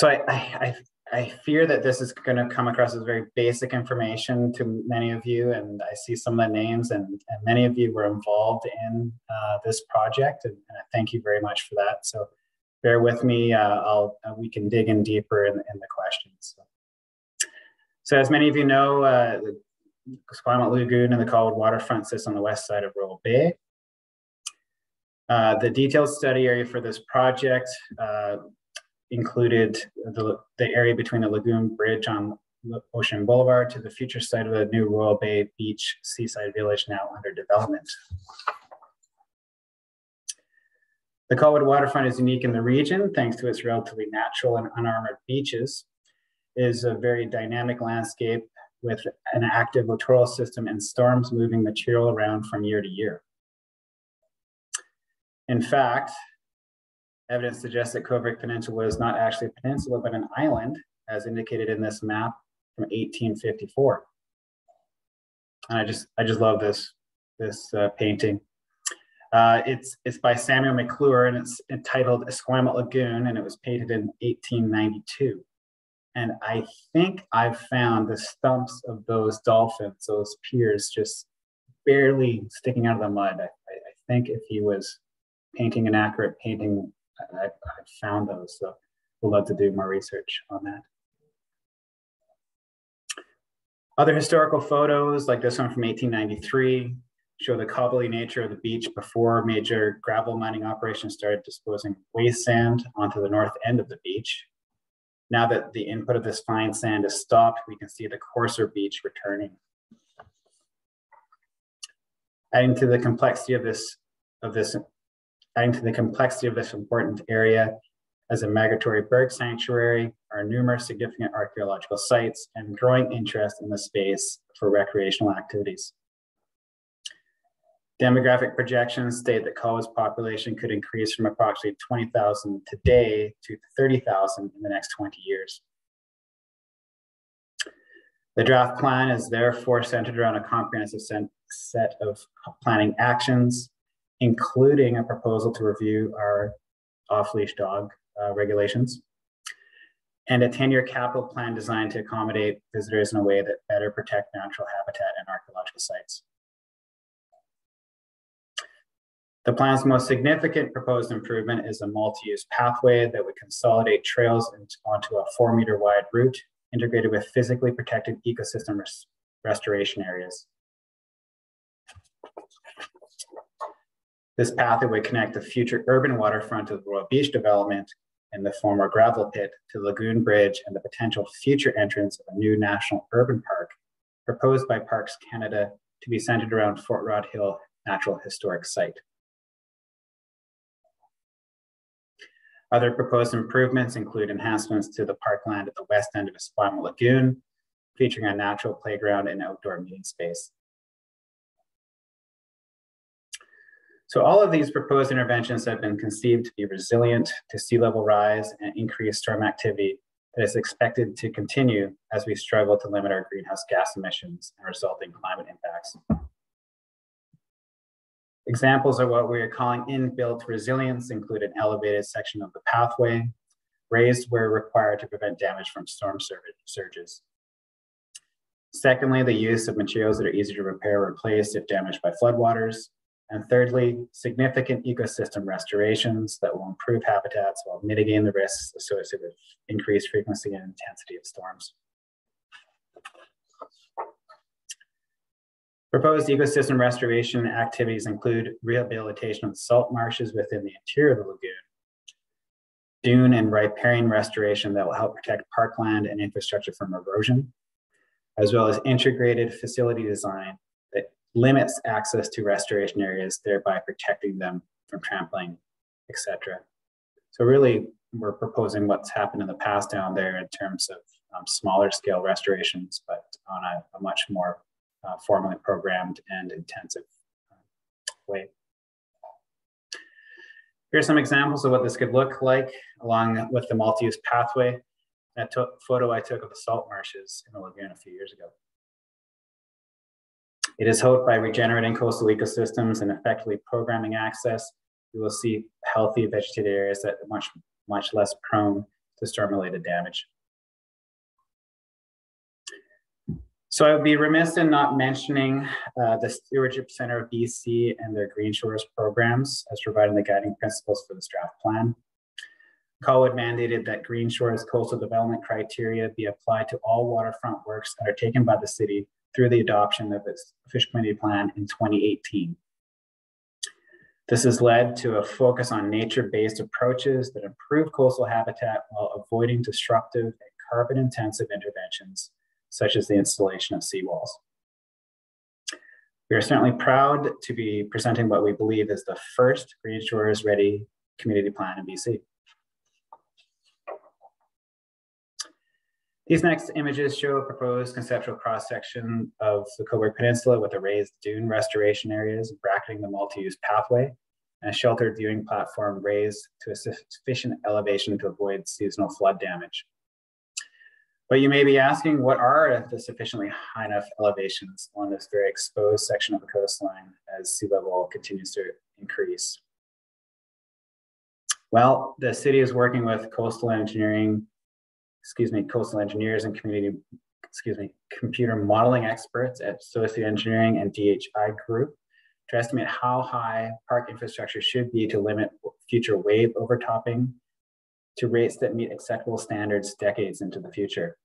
So I, I, I fear that this is going to come across as very basic information to many of you, and I see some of the names, and, and many of you were involved in uh, this project, and, and, I thank you very much for that. So bear with me, uh, I'll, uh, we can dig in deeper in, in the questions. So, so, as many of you know, uh, the Esquimalt Lagoon and the Colwood waterfront sits on the west side of Royal Bay. Uh, the detailed study area for this project uh, included the, the area between the Lagoon Bridge on Ocean Boulevard to the future site of the new Royal Bay Beach Seaside Village now under development. The Colwood waterfront is unique in the region thanks to its relatively natural and unarmored beaches. It is a very dynamic landscape with an active littoral system and storms moving material around from year to year. In fact, Evidence suggests that Coburg Peninsula is not actually a peninsula, but an island, as indicated in this map from 1854. And I just, I just love this, this uh, painting. Uh, it's, it's by Samuel McClure and it's entitled Esquimalt Lagoon and it was painted in 1892. And I think I've found the stumps of those dolphins, those piers, just barely sticking out of the mud. I, I think if he was painting an accurate painting I, found those. So we'll love to do more research on that. Other historical photos, like this one from 1893, show the cobbly nature of the beach before major gravel mining operations started disposing waste sand onto the north end of the beach. Now that the input of this fine sand is stopped, we can see the coarser beach returning. Adding to the complexity of this, of this Adding to the complexity of this important area as a migratory bird sanctuary are numerous significant archaeological sites and growing interest in the space for recreational activities. Demographic projections state that Colwood's population could increase from approximately 20,000 today to 30,000 in the next 20 years. The draft plan is therefore centered around a comprehensive set of planning actions including a proposal to review our off-leash dog uh, regulations, and a 10-year capital plan designed to accommodate visitors in a way that better protect natural habitat and archaeological sites. The plan's most significant proposed improvement is a multi-use pathway that would consolidate trails onto a four meter wide route integrated with physically protected ecosystem res restoration areas. This pathway would connect the future urban waterfront of the Royal Beach development and the former gravel pit to Lagoon Bridge and the potential future entrance of a new national urban park proposed by Parks Canada to be centered around Fort Rodd Hill Natural Historic Site. Other proposed improvements include enhancements to the parkland at the west end of Esquimalt Lagoon, featuring a natural playground and outdoor meeting space. So all of these proposed interventions have been conceived to be resilient to sea level rise and increased storm activity that is expected to continue as we struggle to limit our greenhouse gas emissions and resulting climate impacts. Examples of what we are calling inbuilt resilience include an elevated section of the pathway, raised where required to prevent damage from storm surges. Secondly, the use of materials that are easy to repair or replace if damaged by floodwaters. And thirdly, significant ecosystem restorations that will improve habitats while mitigating the risks associated with increased frequency and intensity of storms. Proposed ecosystem restoration activities include rehabilitation of salt marshes within the interior of the lagoon, dune and riparian restoration that will help protect parkland and infrastructure from erosion, as well as integrated facility design limits access to restoration areas, thereby protecting them from trampling, etc. So really, we're proposing what's happened in the past down there in terms of um, smaller scale restorations, but on a, a much more uh, formally programmed and intensive uh, way. Here's some examples of what this could look like along with the multi-use pathway. That photo I took of the salt marshes in the lagoon a few years ago. It is hoped by regenerating coastal ecosystems and effectively programming access, we will see healthy vegetated areas that are much, much less prone to storm-related damage. So I would be remiss in not mentioning uh, the Stewardship Center of BC and their Green Shores programs as providing the guiding principles for this draft plan. Colwood mandated that Green Shores coastal development criteria be applied to all waterfront works undertaken by the city through the adoption of its Official Community Plan in 2018. This has led to a focus on nature-based approaches that improve coastal habitat while avoiding disruptive and carbon-intensive interventions such as the installation of seawalls. We are certainly proud to be presenting what we believe is the first Green Shores Ready community plan in BC. These next images show a proposed conceptual cross-section of the Coburg Peninsula with a raised dune restoration areas bracketing the multi-use pathway and a sheltered viewing platform raised to a sufficient elevation to avoid seasonal flood damage. But you may be asking, what are the sufficiently high enough elevations on this very exposed section of the coastline as sea level continues to increase? Well, the city is working with coastal engineering, excuse me, coastal engineers and community, excuse me, computer modeling experts at Associate Engineering and DHI Group to estimate how high park infrastructure should be to limit future wave overtopping to rates that meet acceptable standards decades into the future.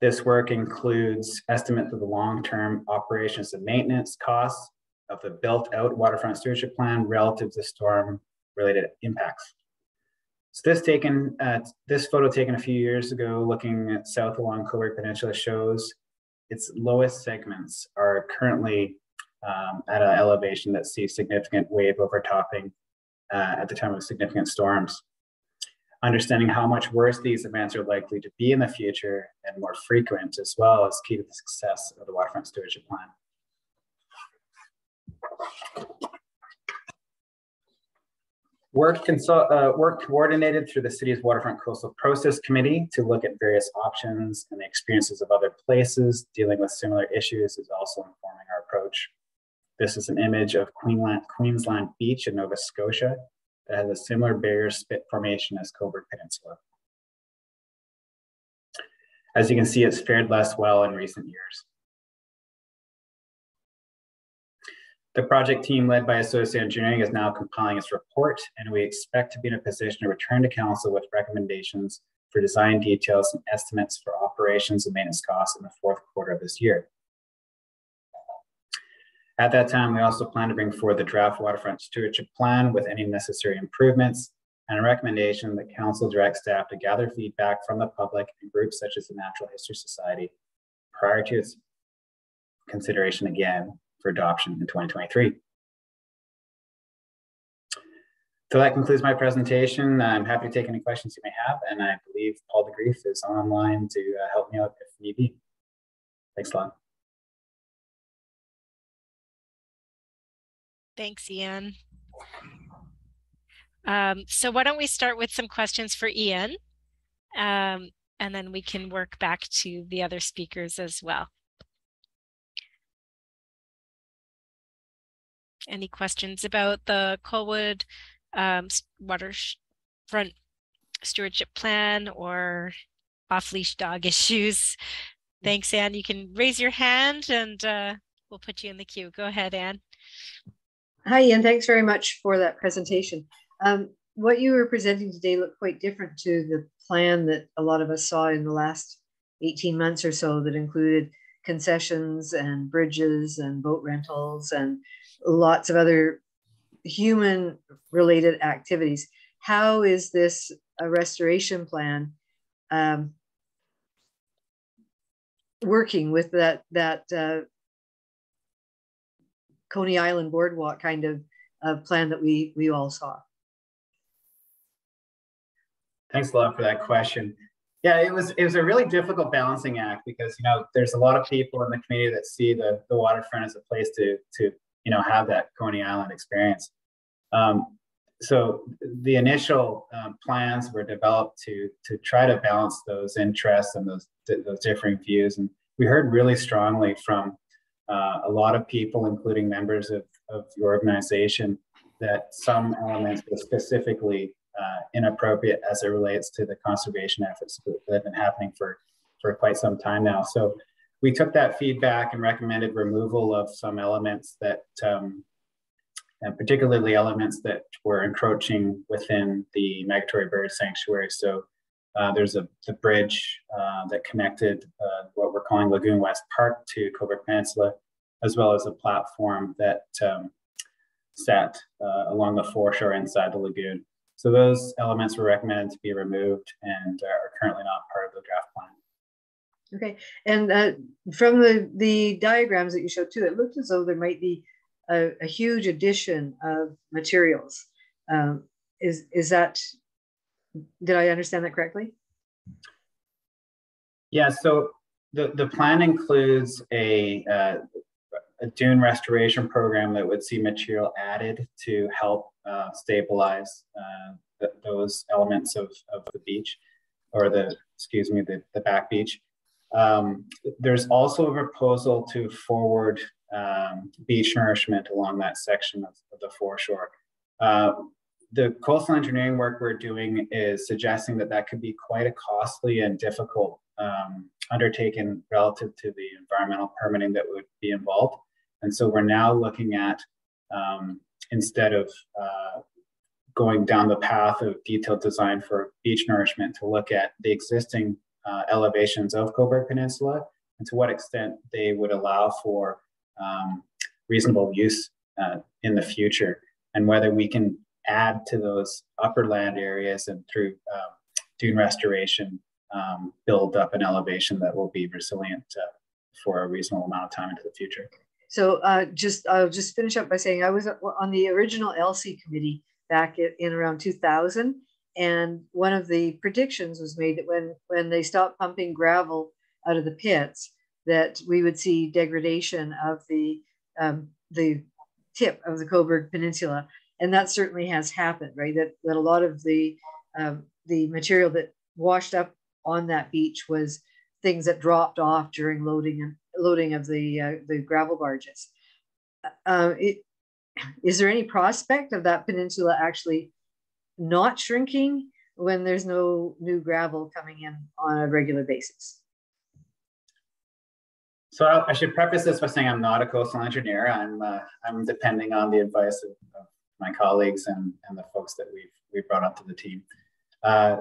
This work includes estimates of the long-term operations and maintenance costs of the built-out waterfront stewardship plan relative to storm-related impacts. So this taken, uh, this photo taken a few years ago, looking at south along Coburg Peninsula, shows its lowest segments are currently um, at an elevation that sees significant wave overtopping uh, at the time of significant storms. Understanding how much worse these events are likely to be in the future and more frequent as well is key to the success of the waterfront stewardship plan. Work, uh, work coordinated through the city's waterfront coastal process committee to look at various options and the experiences of other places dealing with similar issues is also informing our approach. This is an image of Queensland, Queensland Beach in Nova Scotia that has a similar barrier spit formation as Coburg Peninsula. As you can see, it's fared less well in recent years. The project team led by Associate Engineering is now compiling its report, and we expect to be in a position to return to Council with recommendations for design details and estimates for operations and maintenance costs in the fourth quarter of this year. At that time, we also plan to bring forward the draft waterfront stewardship plan with any necessary improvements and a recommendation that council direct staff to gather feedback from the public and groups such as the Natural History Society prior to its consideration again for adoption in 2023. So that concludes my presentation. I'm happy to take any questions you may have, and I believe Paul de Greef is online to uh, help me out if need be. Thanks a lot. Thanks, Ian. Um, so why don't we start with some questions for Ian, um, and then we can work back to the other speakers as well. Any questions about the Colwood um, waterfront stewardship plan or off-leash dog issues? Thanks, Anne. You can raise your hand and uh, we'll put you in the queue. Go ahead, Anne. Hi, Ian. Thanks very much for that presentation. Um, what you were presenting today looked quite different to the plan that a lot of us saw in the last 18 months or so that included concessions and bridges and boat rentals and lots of other human related activities. How is this a restoration plan um, working with that that uh, Coney Island Boardwalk kind of uh, plan that we we all saw? Thanks a lot for that question. Yeah, it was it was a really difficult balancing act because you know there's a lot of people in the community that see the the waterfront as a place to to you know have that Coney Island experience. Um, so the initial um, plans were developed to to try to balance those interests and those those differing views, and we heard really strongly from uh, a lot of people, including members of of the organization, that some elements were specifically uh, inappropriate as it relates to the conservation efforts that have been happening for, for quite some time now. So we took that feedback and recommended removal of some elements that, um, and particularly elements that were encroaching within the migratory bird sanctuary. So uh, there's a the bridge uh, that connected uh, what we're calling Lagoon West Park to Coburg Peninsula, as well as a platform that um, sat uh, along the foreshore inside the lagoon. So those elements were recommended to be removed and are currently not part of the draft plan. Okay, and uh, from the, the diagrams that you showed too, it looked as though there might be a, a huge addition of materials. Um, is, is that, did I understand that correctly? Yeah, so the, the plan includes a, uh, a dune restoration program that would see material added to help uh, stabilize uh, th those elements of, of the beach or the, excuse me, the, the back beach. Um, there's also a proposal to forward um, beach nourishment along that section of, of the foreshore. Uh, the coastal engineering work we're doing is suggesting that that could be quite a costly and difficult um, undertaken relative to the environmental permitting that would be involved. And so we're now looking at um, instead of uh, going down the path of detailed design for beach nourishment to look at the existing uh, elevations of Coburg Peninsula and to what extent they would allow for um, reasonable use uh, in the future and whether we can add to those upper land areas and through um, dune restoration um, build up an elevation that will be resilient uh, for a reasonable amount of time into the future. So uh, just I'll just finish up by saying I was on the original ELSI committee back in around 2000, and one of the predictions was made that when when they stopped pumping gravel out of the pits, that we would see degradation of the um, the tip of the Coburg Peninsula, and that certainly has happened. Right, that that a lot of the um, the material that washed up on that beach was things that dropped off during loading and loading of the uh, the gravel barges. Uh, it, is there any prospect of that peninsula actually not shrinking when there's no new gravel coming in on a regular basis? So I should preface this by saying I'm not a coastal engineer. I'm uh, I'm depending on the advice of, of, my colleagues and, and the folks that we've we've brought onto the team. Uh,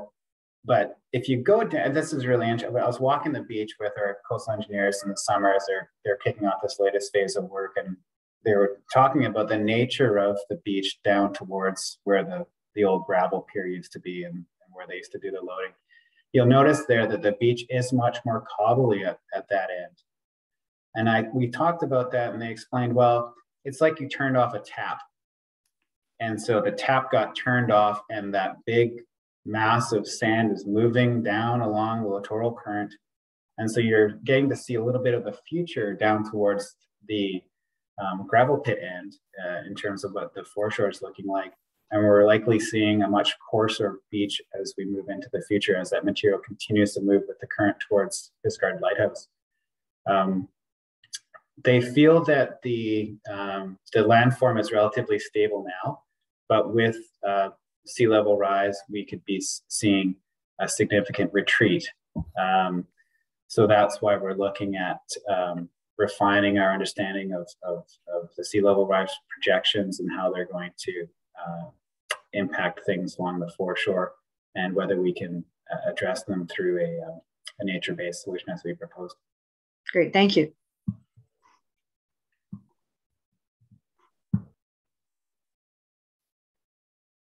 but if you go down, this is really interesting. I was walking the beach with our coastal engineers in the summer as they're they're kicking off this latest phase of work, and they were talking about the nature of the beach down towards where the the old gravel pier used to be and, and where they used to do the loading. You'll notice there that the beach is much more cobbly at, at that end. And I we talked about that, and they explained, well, it's like you turned off a tap. And so the tap got turned off, and that big mass of sand is moving down along the littoral current. And so you're getting to see a little bit of the future down towards the um, gravel pit end uh, in terms of what the foreshore is looking like. And we're likely seeing a much coarser beach as we move into the future as that material continues to move with the current towards Fisgard Lighthouse. Um, they feel that the, um, the landform is relatively stable now, but with uh, sea level rise, we could be seeing a significant retreat. Um, so that's why we're looking at um, refining our understanding of, of, of, the sea level rise projections and how they're going to uh, impact things along the foreshore and whether we can uh, address them through a, um, a nature-based solution as we proposed. Great, thank you.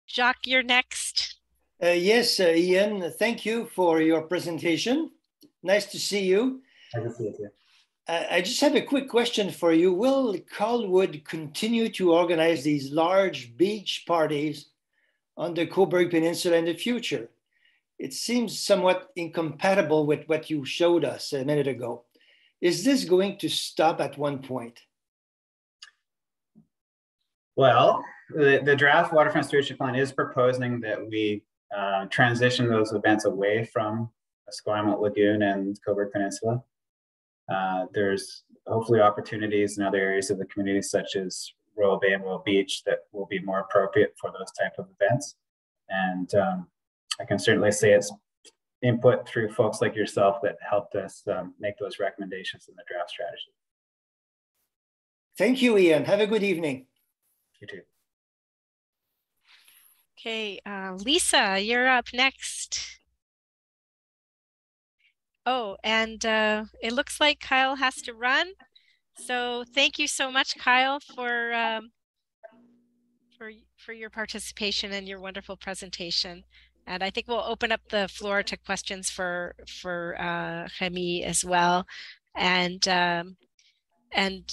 Jacques, you're next. Uh, yes, uh, Iain, thank you for your presentation. Nice to see you. Nice to see you too. Uh, I just have a quick question for you. Will Colwood continue to organize these large beach parties on the Coburg Peninsula in the future? It seems somewhat incompatible with what you showed us a minute ago. Is this going to stop at one point? Well, the, the draft waterfront stewardship plan is proposing that we uh, transition those events away from Esquimalt Lagoon and Coburg Peninsula. Uh, there's hopefully opportunities in other areas of the community, such as Royal Bay and Royal Beach, that will be more appropriate for those type of events. And um, I can certainly say it's input through folks like yourself that helped us um, make those recommendations in the draft strategy. Thank you, Iain. Have a good evening. You too. Okay, uh, Lisa, you're up next. Oh, and uh, it looks like Kyle has to run. So thank you so much, Kyle, for um, for for your participation and your wonderful presentation. And I think we'll open up the floor to questions for for uh, Remi as well. And um, and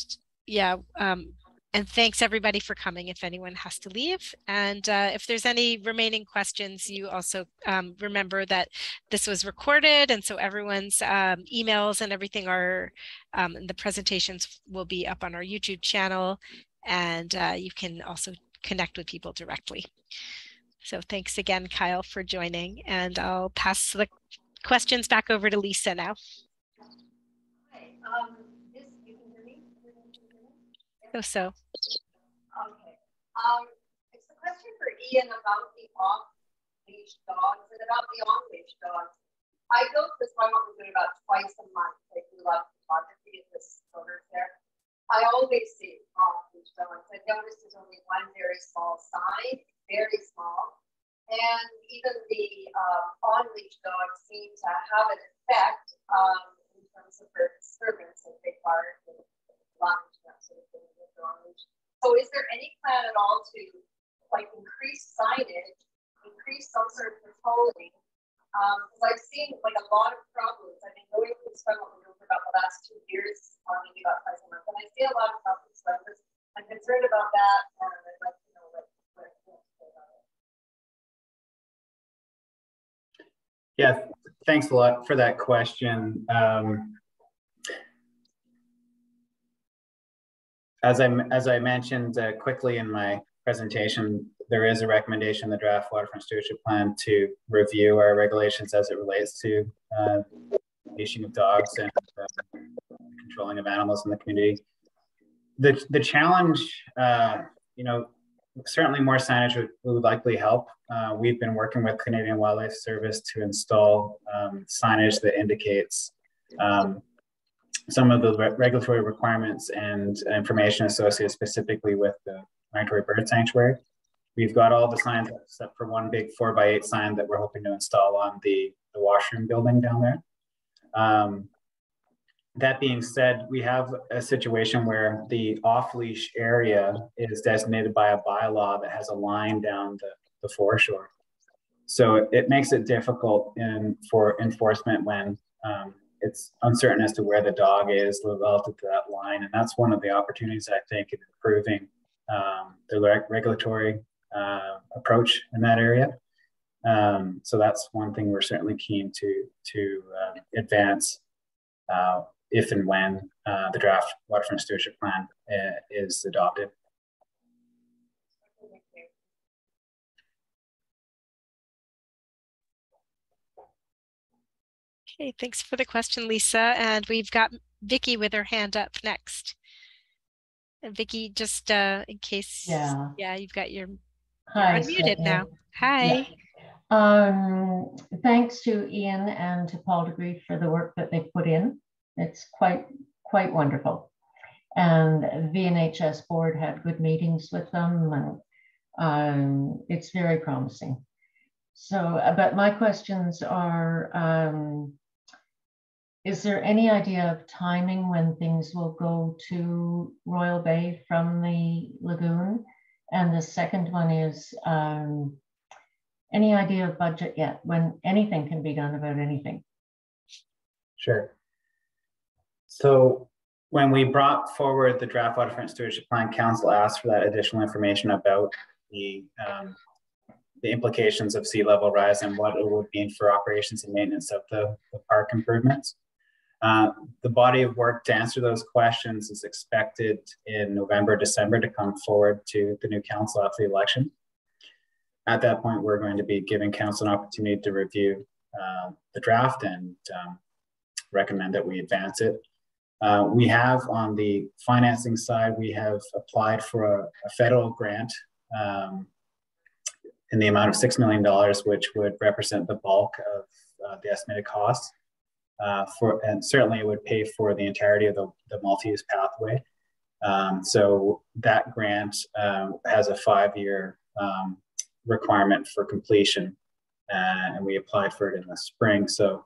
yeah, um, and thanks everybody for coming if anyone has to leave. And uh, if there's any remaining questions, you also um, remember that this was recorded. And so everyone's um, emails and everything are, um, the presentations will be up on our YouTube channel. And uh, you can also connect with people directly. So thanks again, Kyle, for joining. And I'll pass the questions back over to Lisa now. Hi. Oh, so. Okay. Um, it's a question for Iain about the off-leash dogs and about the on-leash dogs. I go to this one I'm about twice a month. I do a lot of photography at this photos there. I always see off-leash dogs. I noticed there's only one very small sign, very small. And even the um, on-leash dogs seem to have an effect um, in terms of their disturbance as they bark and lunge, that sort of thing. So is there any plan at all to like increase signage, increase some sort of patrolling? Because um, I've seen like a lot of problems. I've been going to this federal for about the last two years, uh, maybe about twice and I see a lot of problems. So I'm concerned about that, and I'd like to know what, what. Yeah, thanks a lot for that question. Um, as I as I mentioned uh, quickly in my presentation, there is a recommendation in the draft waterfront stewardship plan to review our regulations as it relates to uh, leashing of dogs and uh, controlling of animals in the community. The the challenge, uh, you know, certainly more signage would, would likely help. Uh, we've been working with Canadian Wildlife Service to install um, signage that indicates um, some of the re regulatory requirements and information associated specifically with the migratory bird sanctuary. We've got all the signs except for one big four by eight sign that we're hoping to install on the, the washroom building down there. Um, that being said, we have a situation where the off-leash area is designated by a bylaw that has a line down the, the foreshore. So it makes it difficult in, for enforcement when um, it's uncertain as to where the dog is relative to that line. And that's one of the opportunities, I think, in improving um, the reg regulatory uh, approach in that area. Um, so that's one thing we're certainly keen to, to uh, advance uh, if and when uh, the draft waterfront stewardship plan uh, is adopted. Okay, thanks for the question, Lisa. And we've got Vicky with her hand up next. And Vicky, just uh, in case, yeah, yeah, you've got your Hi, you're unmuted now. Hi. Yeah. Um, thanks to Iain and to Paul de Greef for the work that they put in. It's quite quite wonderful. And the VNHS board had good meetings with them, and um, it's very promising. So, uh, but my questions are um, is there any idea of timing when things will go to Royal Bay from the lagoon? And the second one is um, any idea of budget yet when anything can be done about anything? Sure. So when we brought forward the draft waterfront stewardship plan, council asked for that additional information about the um, the implications of sea level rise and what it would mean for operations and maintenance of the, the park improvements. Uh, the body of work to answer those questions is expected in November, December to come forward to the new council after the election. At that point, we're going to be giving council an opportunity to review uh, the draft and um, recommend that we advance it. Uh, we have on the financing side, we have applied for a, a federal grant um, in the amount of $6 million, which would represent the bulk of uh, the estimated costs uh, for, and certainly it would pay for the entirety of the, the pathway. Um, so that grant um, has a five-year um, requirement for completion, uh, and we applied for it in the spring. So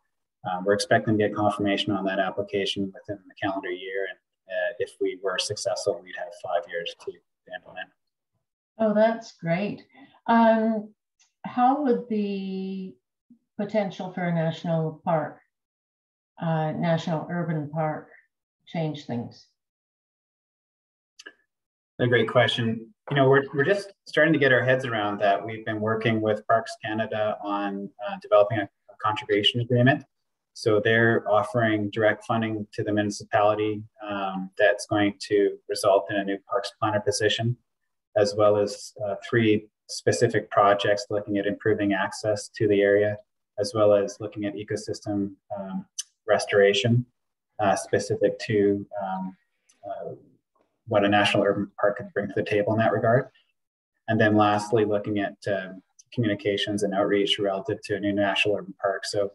uh, we're expecting to get confirmation on that application within the calendar year, and uh, if we were successful, we'd have five years to implement. Oh, that's great. Um, how would the potential for a national park uh, National Urban Park change things? A great question. You know, we're, we're just starting to get our heads around that. We've been working with Parks Canada on uh, developing a, a, contribution agreement. So they're offering direct funding to the municipality um, that's going to result in a new parks planner position, as well as uh, three specific projects looking at improving access to the area, as well as looking at ecosystem um, restoration uh, specific to um, uh, what a national urban park can bring to the table in that regard. And then lastly, looking at uh, communications and outreach relative to a new national urban park. So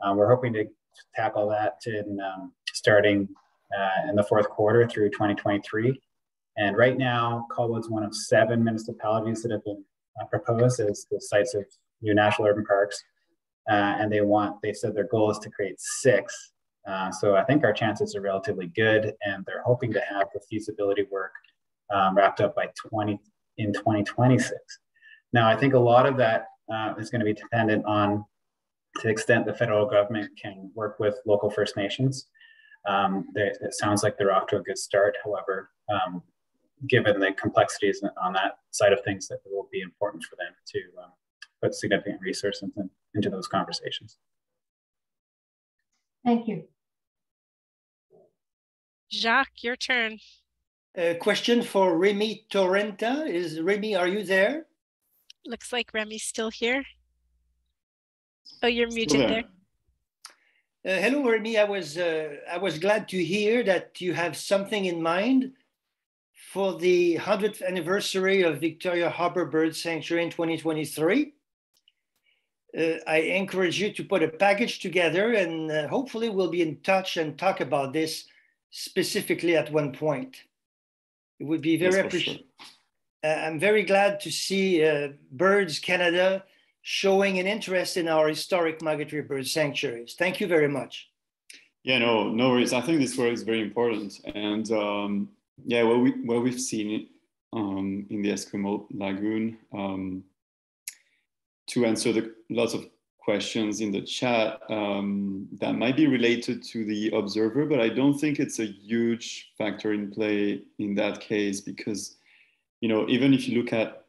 uh, we're hoping to tackle that in um, starting uh, in the fourth quarter through 2023. And right now, Colwood's one of seven municipalities that have been uh, proposed as the sites of new national urban parks uh, and they want they said their goal is to create six. Uh, so I think our chances are relatively good, and they're hoping to have the feasibility work um, wrapped up by 20 in 2026. Now I think a lot of that uh, is going to be dependent on to the extent the federal government can work with local First Nations. Um, they, it sounds like they're off to a good start. However, um, given the complexities on that side of things, that it will be important for them to um, put significant resources into, into those conversations. Thank you. Jacques, your turn. A question for Remi Torrenta. Is Remi, are you there? Looks like Remi's still here. Oh, you're muted there. Uh, hello, Remi. I was uh, I was glad to hear that you have something in mind for the 100th anniversary of Victoria Harbour Bird Sanctuary in 2023 uh, I encourage you to put a package together and uh, hopefully we'll be in touch and talk about this specifically at one point. It would be very appreciated. Sure. Uh, I'm very glad to see uh, Birds Canada showing an interest in our historic migratory bird sanctuaries. Thank you very much. Yeah, no, no worries. I think this work is very important. And um, yeah, what, we, what we've seen um, in the Esquimalt Lagoon, um, to answer the lots of questions in the chat um, that might be related to the observer, but I don't think it's a huge factor in play in that case because, you know, even if you look at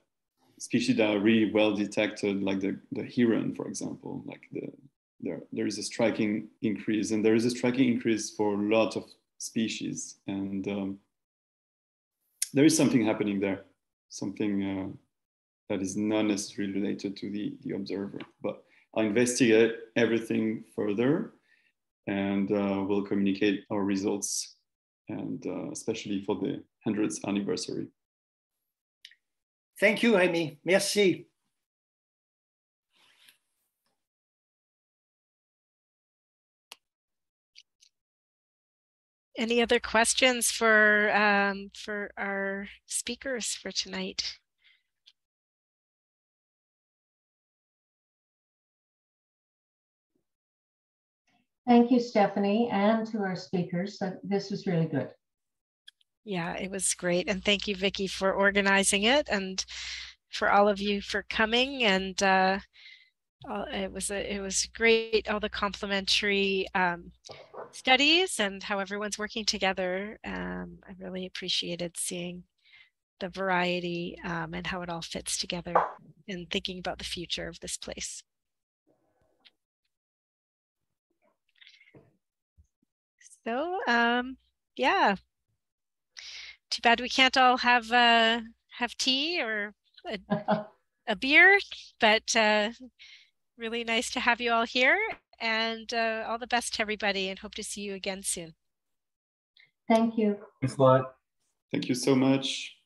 species that are really well detected, like the, the heron, for example, like the, there, there is a striking increase and there is a striking increase for a lot of species. And um, there is something happening there, something uh, that is not necessarily related to the, the observer. But I'll investigate everything further and uh, we'll communicate our results and uh, especially for the 100th anniversary. Thank you, Amy. Merci. Any other questions for um, for our speakers for tonight? Thank you, Stephanie, and to our speakers. This was really good. Yeah, it was great. And thank you, Vicki, for organizing it and for all of you for coming. And uh, it was a, it was great, all the complementary um, studies and how everyone's working together. Um, I really appreciated seeing the variety um, and how it all fits together in thinking about the future of this place. So, um, yeah, too bad we can't all have uh, have tea or a, a beer, but uh, really nice to have you all here and uh, all the best to everybody and hope to see you again soon. Thank you. Thanks a lot. Thank you so much.